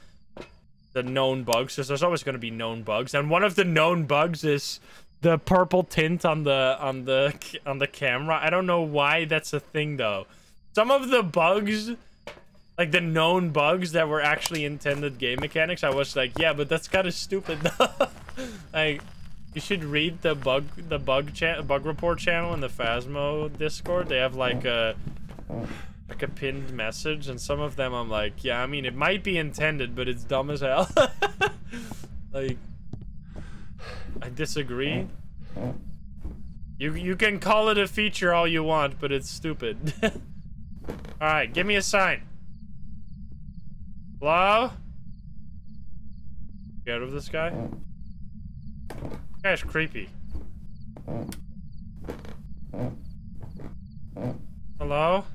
the known bugs because there's always going to be known bugs, and one of the known bugs is the purple tint on the on the on the camera. I don't know why that's a thing though. Some of the bugs like the known bugs that were actually intended game mechanics, I was like, yeah, but that's kind of stupid. like, You should read the bug the bug bug report channel in the Phasmo Discord. They have like a like a pinned message, and some of them I'm like, yeah, I mean, it might be intended, but it's dumb as hell. like, I disagree. You you can call it a feature all you want, but it's stupid. all right, give me a sign. Hello? Get rid of this guy. Guy's creepy. Hello?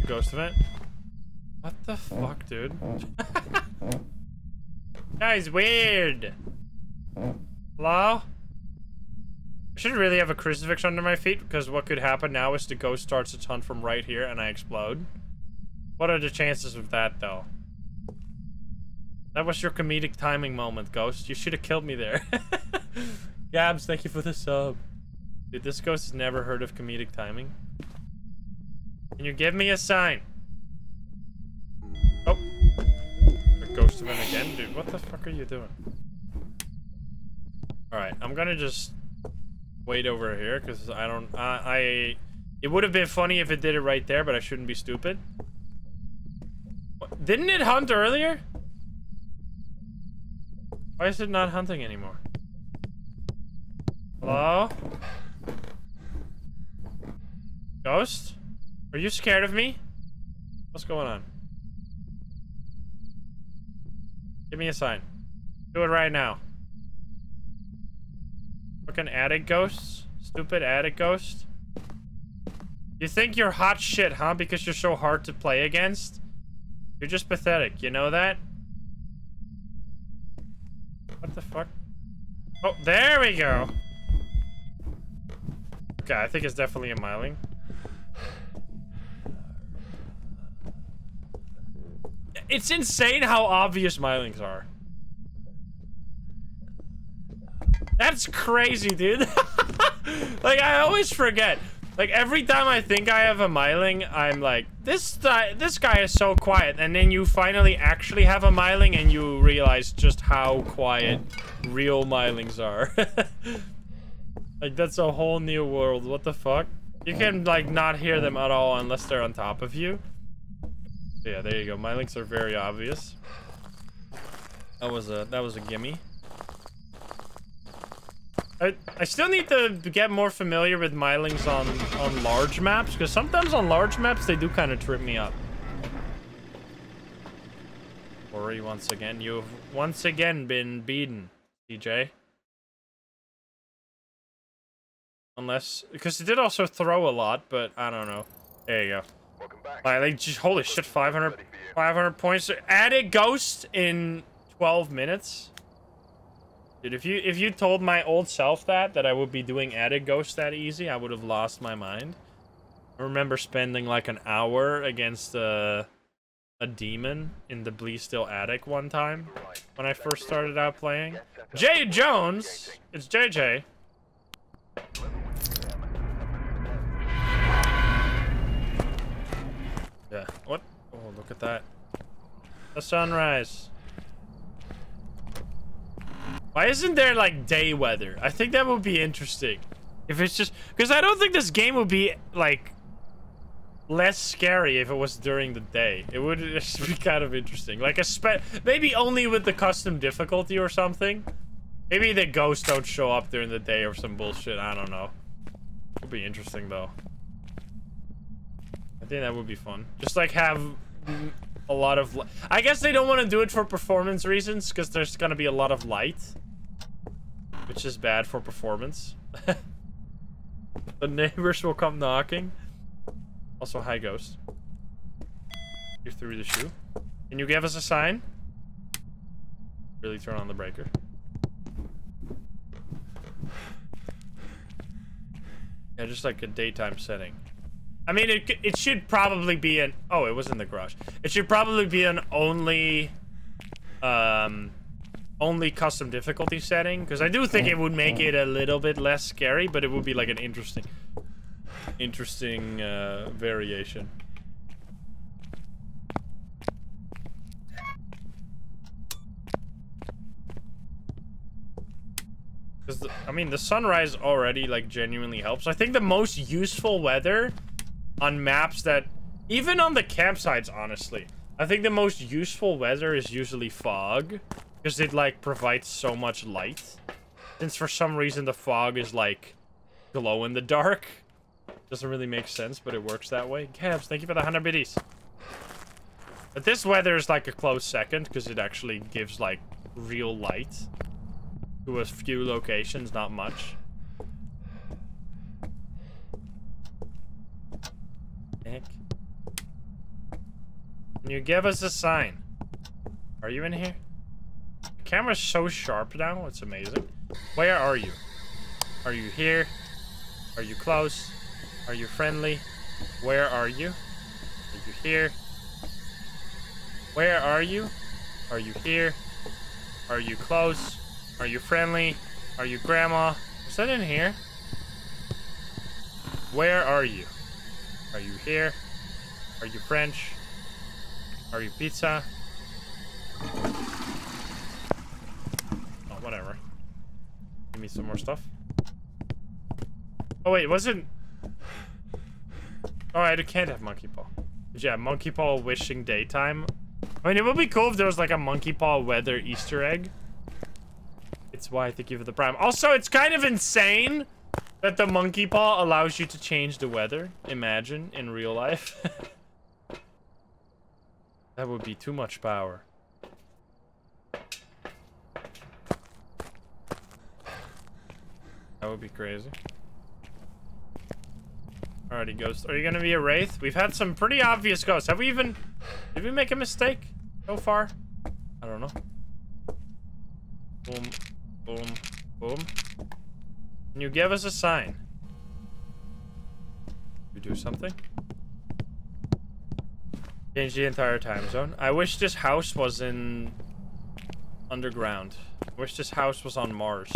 The ghost event? What the fuck, dude? Guy's weird. Hello? Should really have a crucifix under my feet because what could happen now is the ghost starts its hunt from right here and I explode. What are the chances of that, though? That was your comedic timing moment, Ghost. You should have killed me there. Gabs, thank you for the sub. Dude, this ghost has never heard of comedic timing. Can you give me a sign? Oh. A ghost event again? Dude, what the fuck are you doing? Alright, I'm gonna just wait over here, because I don't... I, I... It would have been funny if it did it right there, but I shouldn't be stupid. What, didn't it hunt earlier? Why is it not hunting anymore? Hello? Ghost? Are you scared of me? What's going on? Give me a sign. Do it right now. Fucking attic ghosts? Stupid attic ghost? You think you're hot shit, huh? Because you're so hard to play against? You're just pathetic, you know that? What the fuck? Oh, there we go. Okay, I think it's definitely a myling. It's insane how obvious mylings are. That's crazy, dude. like, I always forget. Like, every time I think I have a myling, I'm like, this guy, this guy is so quiet. And then you finally actually have a myling and you realize just how quiet real mylings are. like, that's a whole new world. What the fuck? You can, like, not hear them at all unless they're on top of you. Yeah, there you go. Mylings are very obvious. That was a, that was a gimme. I, I still need to get more familiar with Mylings on, on large maps, because sometimes on large maps, they do kind of trip me up. Worry once again. You've once again been beaten, DJ. Unless, because it did also throw a lot, but I don't know. There you go. Like, like just, holy shit, 500, 500 points. Added Ghost in 12 minutes. Dude, if you if you told my old self that that I would be doing added ghost that easy, I would have lost my mind. I remember spending like an hour against a a demon in the Bleasdale attic one time when I first started out playing. Jay Jones, it's JJ. Yeah. What? Oh, look at that. The sunrise. Why isn't there, like, day weather? I think that would be interesting. If it's just... Because I don't think this game would be, like, less scary if it was during the day. It would just be kind of interesting. Like, a spe maybe only with the custom difficulty or something. Maybe the ghosts don't show up during the day or some bullshit. I don't know. Would be interesting, though. I think that would be fun. Just, like, have a lot of... I guess they don't want to do it for performance reasons, because there's going to be a lot of light. Which is bad for performance. the neighbors will come knocking. Also, hi, Ghost. You threw the shoe. Can you give us a sign? Really turn on the breaker. Yeah, just like a daytime setting. I mean, it, it should probably be an... Oh, it was in the garage. It should probably be an only... Um, only custom difficulty setting. Because I do think it would make it a little bit less scary, but it would be like an interesting... Interesting uh, variation. Because, I mean, the sunrise already, like, genuinely helps. I think the most useful weather on maps that... Even on the campsites, honestly. I think the most useful weather is usually fog. Because it, like, provides so much light. Since for some reason the fog is, like, glow in the dark. Doesn't really make sense, but it works that way. Cabs, thank you for the 100 biddies. But this weather is like a close second because it actually gives like real light to a few locations, not much. Heck. Can you give us a sign? Are you in here? The camera's so sharp now, it's amazing. Where are you? Are you here? Are you close? Are you friendly? Where are you? Are you here? Where are you? Are you here? Are you close? Are you friendly? Are you grandma? Is that in here? Where are you? Are you here? Are you French? Are you pizza? Oh, whatever. Give me some more stuff. Oh, wait, wasn't... Oh, I can't have monkey paw. Yeah, monkey paw wishing daytime. I mean, it would be cool if there was like a monkey paw weather Easter egg. It's why I think you for the prime. Also, it's kind of insane that the monkey paw allows you to change the weather. Imagine in real life. that would be too much power. That would be crazy. Alrighty, Ghost. Are you gonna be a Wraith? We've had some pretty obvious ghosts. Have we even... Did we make a mistake so far? I don't know. Boom. Boom. Boom. Can you give us a sign? You do something? Change the entire time zone. I wish this house was in... Underground. I wish this house was on Mars.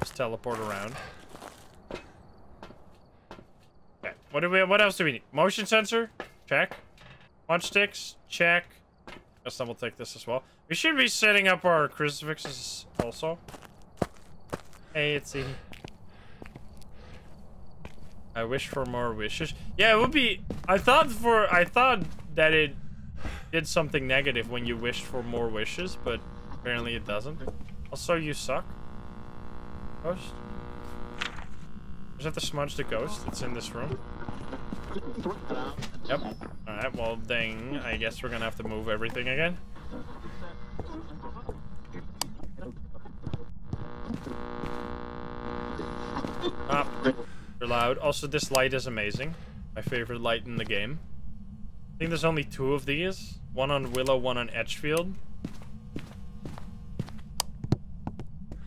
Just teleport around. Okay. What do we? What else do we need? Motion sensor? Check. Punch sticks? Check. Guess then we'll take this as well. We should be setting up our crucifixes also. Hey, it's easy. I wish for more wishes. Yeah, it would be. I thought for. I thought that it did something negative when you wished for more wishes, but apparently it doesn't. Also, you suck. Ghost. Is that the smudge the ghost that's in this room? Yep. Alright, well, dang. I guess we're gonna have to move everything again. Ah, you're loud. Also, this light is amazing. My favorite light in the game. I think there's only two of these. One on Willow, one on Edgefield.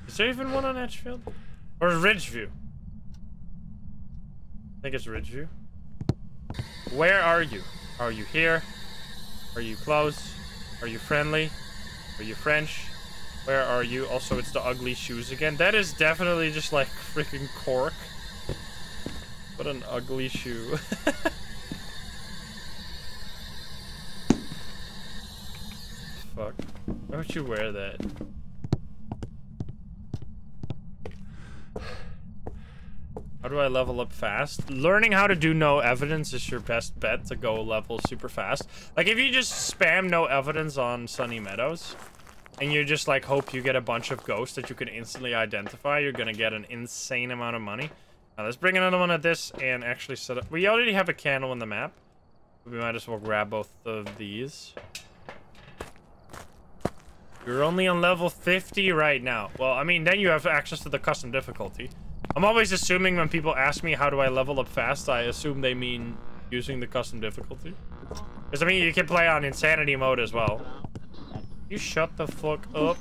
Is there even one on Edgefield? Or Ridgeview? I think it's Ridgeview. Where are you? Are you here? Are you close? Are you friendly? Are you French? Where are you? Also, it's the ugly shoes again. That is definitely just like freaking cork. What an ugly shoe. Fuck. Why would you wear that? How do I level up fast? Learning how to do no evidence is your best bet to go level super fast. Like, if you just spam no evidence on Sunny Meadows, and you just, like, hope you get a bunch of ghosts that you can instantly identify, you're gonna get an insane amount of money. Let's bring another one of this and actually set up... We already have a candle in the map. We might as well grab both of these. You're only on level 50 right now. Well, I mean, then you have access to the custom difficulty. I'm always assuming when people ask me how do I level up fast, I assume they mean using the custom difficulty. Because, I mean, you can play on insanity mode as well. You shut the fuck up.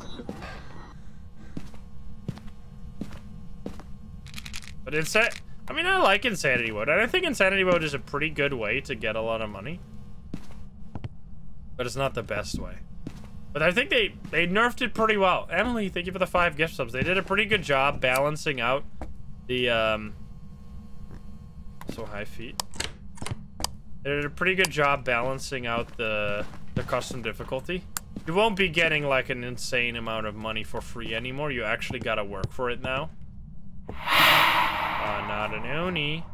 But insa I mean, I like insanity mode. And I think insanity mode is a pretty good way to get a lot of money. But it's not the best way. But I think they, they nerfed it pretty well. Emily, thank you for the five gift subs. They did a pretty good job balancing out the, um... So high feet. They did a pretty good job balancing out the, the custom difficulty. You won't be getting like an insane amount of money for free anymore. You actually gotta work for it now. Uh, not an Oni.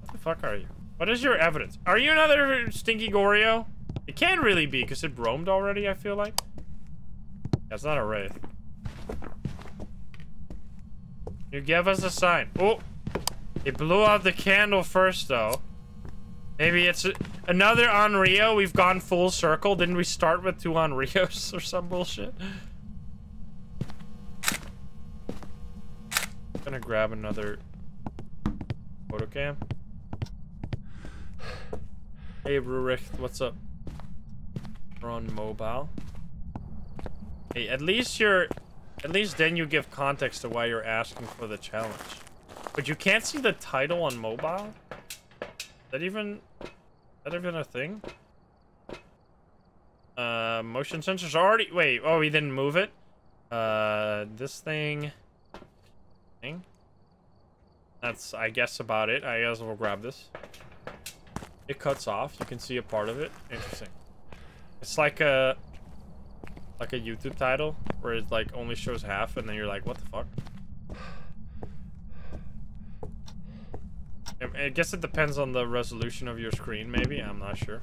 What the fuck are you? What is your evidence? Are you another stinky Goryo? It can't really be, because it roamed already, I feel like. That's not a wraith. You give us a sign. Oh! It blew out the candle first, though. Maybe it's a, another Onryo. We've gone full circle. Didn't we start with two Onryos or some bullshit? Gonna grab another photo cam. Hey, Rurik, what's up? We're on mobile. Hey, at least you're... At least then you give context to why you're asking for the challenge. But you can't see the title on mobile? Is that even... That even a thing? Uh, motion sensors already... Wait, oh, we didn't move it? Uh, this thing... That's, I guess, about it. I guess we'll grab this. It cuts off. You can see a part of it. Interesting. It's like a... Like a YouTube title, where it, like, only shows half, and then you're like, what the fuck? I guess it depends on the resolution of your screen, maybe. I'm not sure.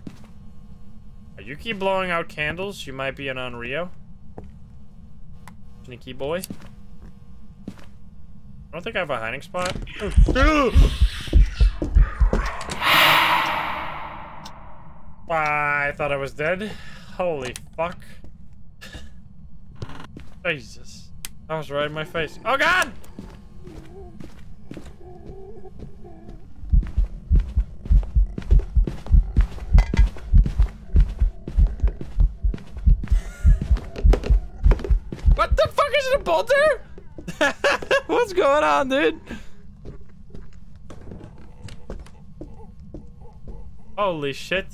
You keep blowing out candles, you might be an Onryo. Sneaky boy. I don't think I have a hiding spot. I thought I was dead. Holy fuck. Jesus. That was right in my face. Oh god! What the fuck is it a polter? What's going on, dude? Holy shit.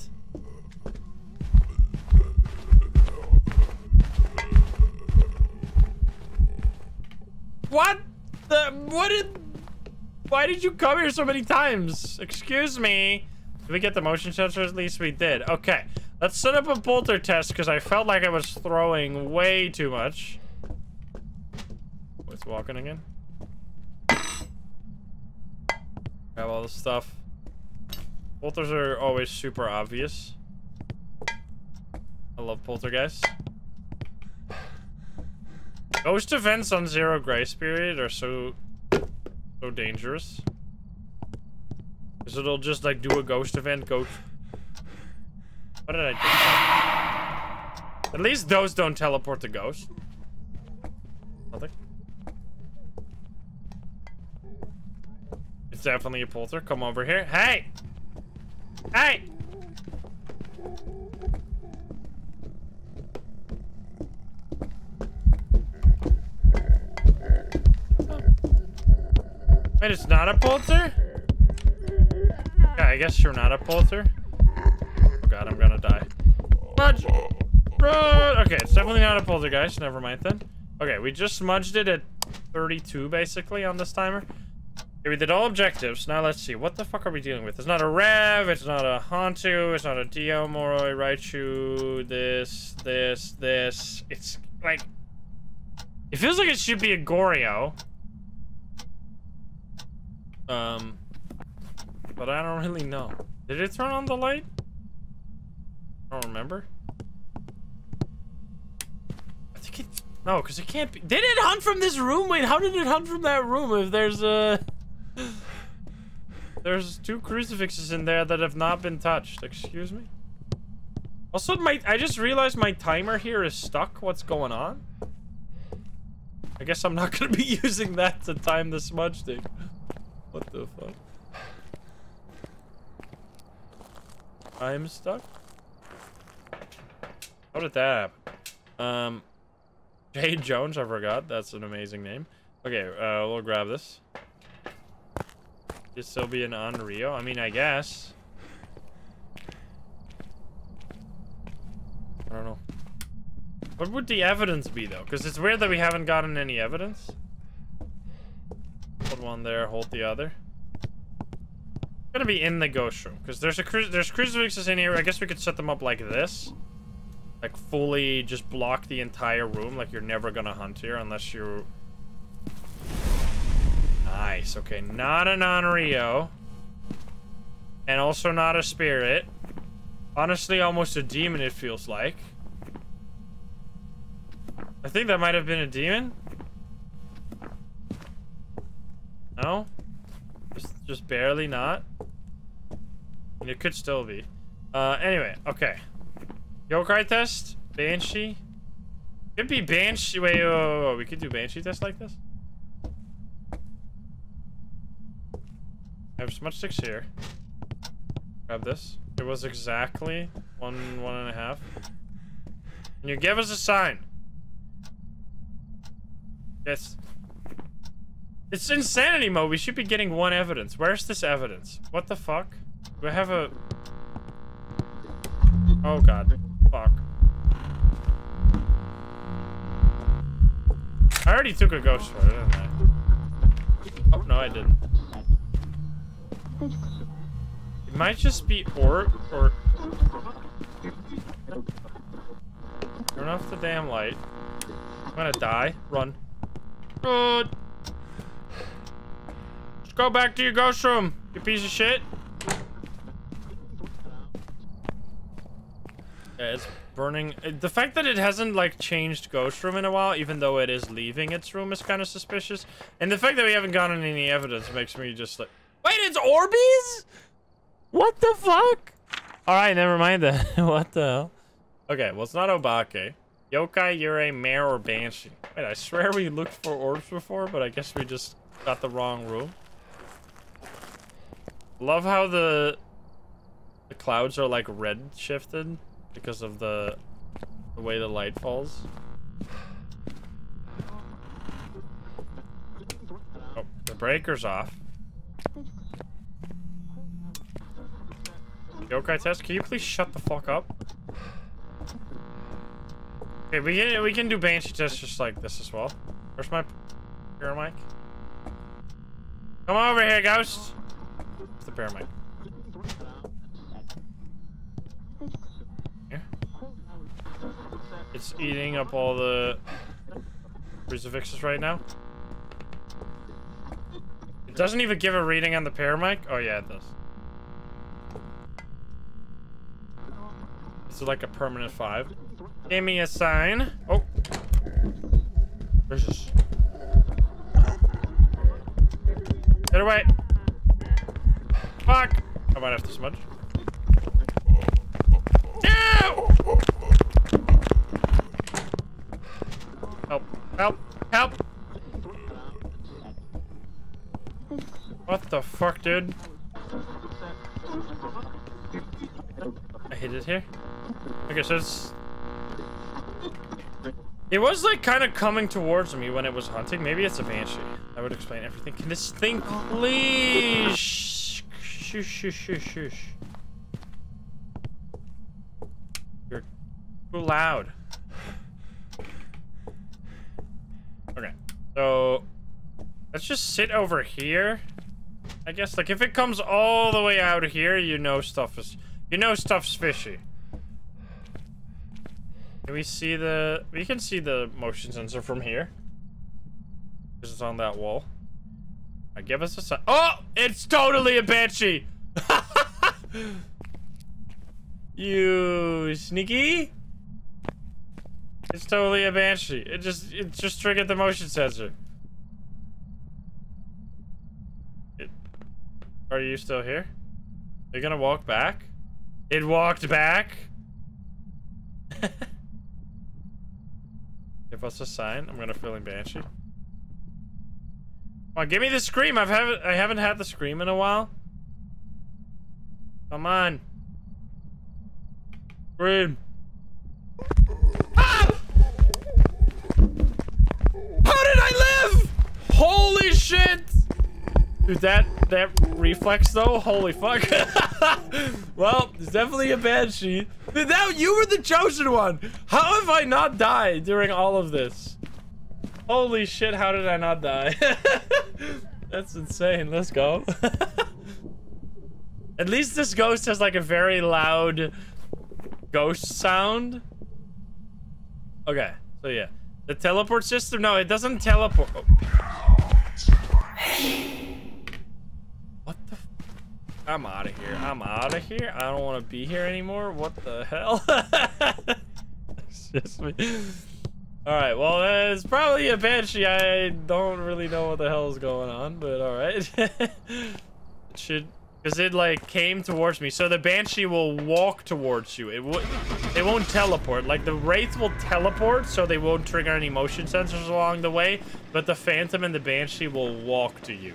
What the what did why did you come here so many times? Excuse me. Did we get the motion sensor? At least we did. Okay. Let's set up a polter test because I felt like I was throwing way too much. Oh, What's walking again? Grab all the stuff. Polters are always super obvious. I love poltergeists. Ghost events on Zero Grace Period are so so dangerous. Because it'll just like do a ghost event, go. What did I do? At least those don't teleport the ghost. Nothing. It's definitely a polter. Come over here. Hey! Hey! Wait, it's not a polter? Yeah, I guess you're not a polter. Oh god, I'm gonna die. Smudge! Run! Okay, it's definitely not a poltergeist. Never mind then. Okay, we just smudged it at 32, basically, on this timer. Okay, we did all objectives. Now let's see. What the fuck are we dealing with? It's not a Rev, it's not a Hantu, it's not a Dio, Moroi, Raiju, this, this, this. It's like... It feels like it should be a Goryo. Um, but I don't really know. Did it turn on the light? I don't remember. I think it... No, because it can't be... Did it hunt from this room? Wait, how did it hunt from that room if there's a... There's two crucifixes in there that have not been touched. Excuse me? Also, my I just realized my timer here is stuck. What's going on? I guess I'm not going to be using that to time the smudge thing. What the fuck? I'm stuck? How did that happen? Um, Jade Jones, I forgot. That's an amazing name. Okay, uh, we'll grab this. Just still be an Onryo? I mean, I guess. I don't know. What would the evidence be, though? Because it's weird that we haven't gotten any evidence. Hold one there, hold the other. gonna be in the ghost room because there's a cru there's crucifixes in here. I guess we could set them up like this, like fully just block the entire room. Like you're never gonna hunt here unless you. Nice. Okay, not an Onryo. And also not a spirit. Honestly, almost a demon. It feels like. I think that might have been a demon. No? Just, just barely not? It could still be. Uh, anyway, okay. Yokai test? Banshee? Could be Banshee. Wait, wait, wait, wait, we could do Banshee test like this? I have smudge sticks here. Grab this. It was exactly one, one and a half. Can you give us a sign? Yes. It's insanity mode. We should be getting one evidence. Where's this evidence? What the fuck? I have a... Oh god. Fuck. I already took a ghost for it, didn't I? Oh, no, I didn't. It might just be or or turn off the damn light. I'm gonna die. Run. Run. Just go back to your ghost room, you piece of shit. Yeah, it's burning. Uh, The fact that it hasn't like changed ghost room in a while, even though it is leaving its room, is kind of suspicious. And the fact that we haven't gotten any evidence makes me just like, wait, it's Orbeez? What the fuck? All right, never mind then. what the hell? Okay, well, it's not Obake. Yokai, Yurei, Mare, or Banshee. Wait, I swear we looked for orbs before, but I guess we just got the wrong room. Love how the the clouds are like red shifted because of the the way the light falls. Oh, the breaker's off. Yokai test, can you please shut the fuck up? Okay, we can we can do Banshee test just like this as well. Where's my paramic? Come over here, ghost. Where's the paramic? Here. It's eating up all the crucifixes right now. It doesn't even give a reading on the pair mic. Oh yeah, it does. Is like a permanent five. Give me a sign. Oh. There's. Get away. Fuck. I might have to smudge. Ew! Help. Help. Help. What the fuck, dude? Hit it here. Okay, so it's... It was like kind of coming towards me when it was hunting. Maybe it's a banshee. That would explain everything. Can this thing please? Shush, shush, shush, shush. You're too loud. Okay, so let's just sit over here. I guess like if it comes all the way out here, you know stuff is you know stuff's fishy. Can we see the... We can see the motion sensor from here. Because it's on that wall. I give us a sign. Oh! It's totally a Banshee! you sneaky? It's totally a Banshee. It just... It just triggered the motion sensor. It, are you still here? Are you gonna walk back? It walked back? Give us a sign. I'm gonna fill in Banshee. Come on, give me the scream. I've haven't I haven't had the scream in a while. Come on. Scream. Ah! How did I live? Holy shit! Dude, that that reflex though, holy fuck. well, it's definitely a banshee. Dude, that you were the chosen one. How have I not died during all of this? Holy shit, how did I not die? That's insane. Let's go. At least this ghost has like a very loud ghost sound. Okay, so yeah. The teleport system, no, it doesn't teleport. Oh. I'm out of here. I'm out of here. I don't want to be here anymore. What the hell? just me. All right, well, it's probably a banshee. I don't really know what the hell is going on, but all right. it should because it like came towards me. So the Banshee will walk towards you. It will it won't teleport. Like the Wraith will teleport so they won't trigger any motion sensors along the way. But the Phantom and the Banshee will walk to you.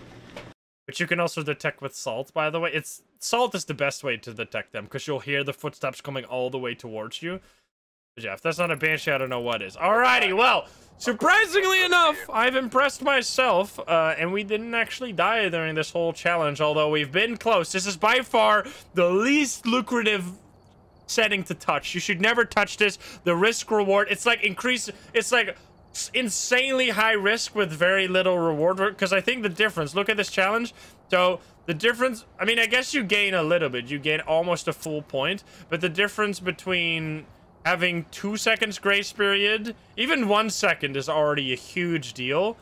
Which you can also detect with salt, by the way. It's salt is the best way to detect them because you'll hear the footsteps coming all the way towards you. Jeff, that's not a Banshee, I don't know what is. Alrighty, well, surprisingly enough, I've impressed myself, uh, and we didn't actually die during this whole challenge, although we've been close. This is by far the least lucrative setting to touch. You should never touch this. The risk reward, it's like increase, it's like insanely high risk with very little reward, because I think the difference, look at this challenge. So, the difference, I mean, I guess you gain a little bit. You gain almost a full point, but the difference between having two seconds grace period, even one second is already a huge deal.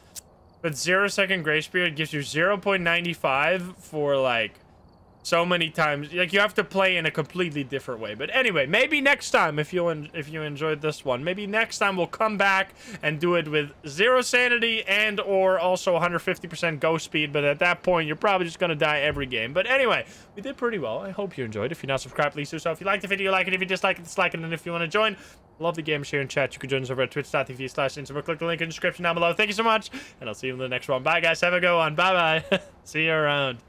But zero second grace period gives you 0.95 for like so many times. Like you have to play in a completely different way. But anyway, maybe next time if you if you enjoyed this one, maybe next time we'll come back and do it with zero sanity and or also 150% ghost speed. But at that point, you're probably just gonna die every game. But anyway, we did pretty well. I hope you enjoyed. If you're not subscribed, please do so. If you like the video, like it. If you dislike it, dislike it. And if you want to join, love the game, share and chat. You can join us over at twitch.tv slash Click the link in the description down below. Thank you so much, and I'll see you in the next one. Bye, guys. Have a good one. Bye-bye. see you around.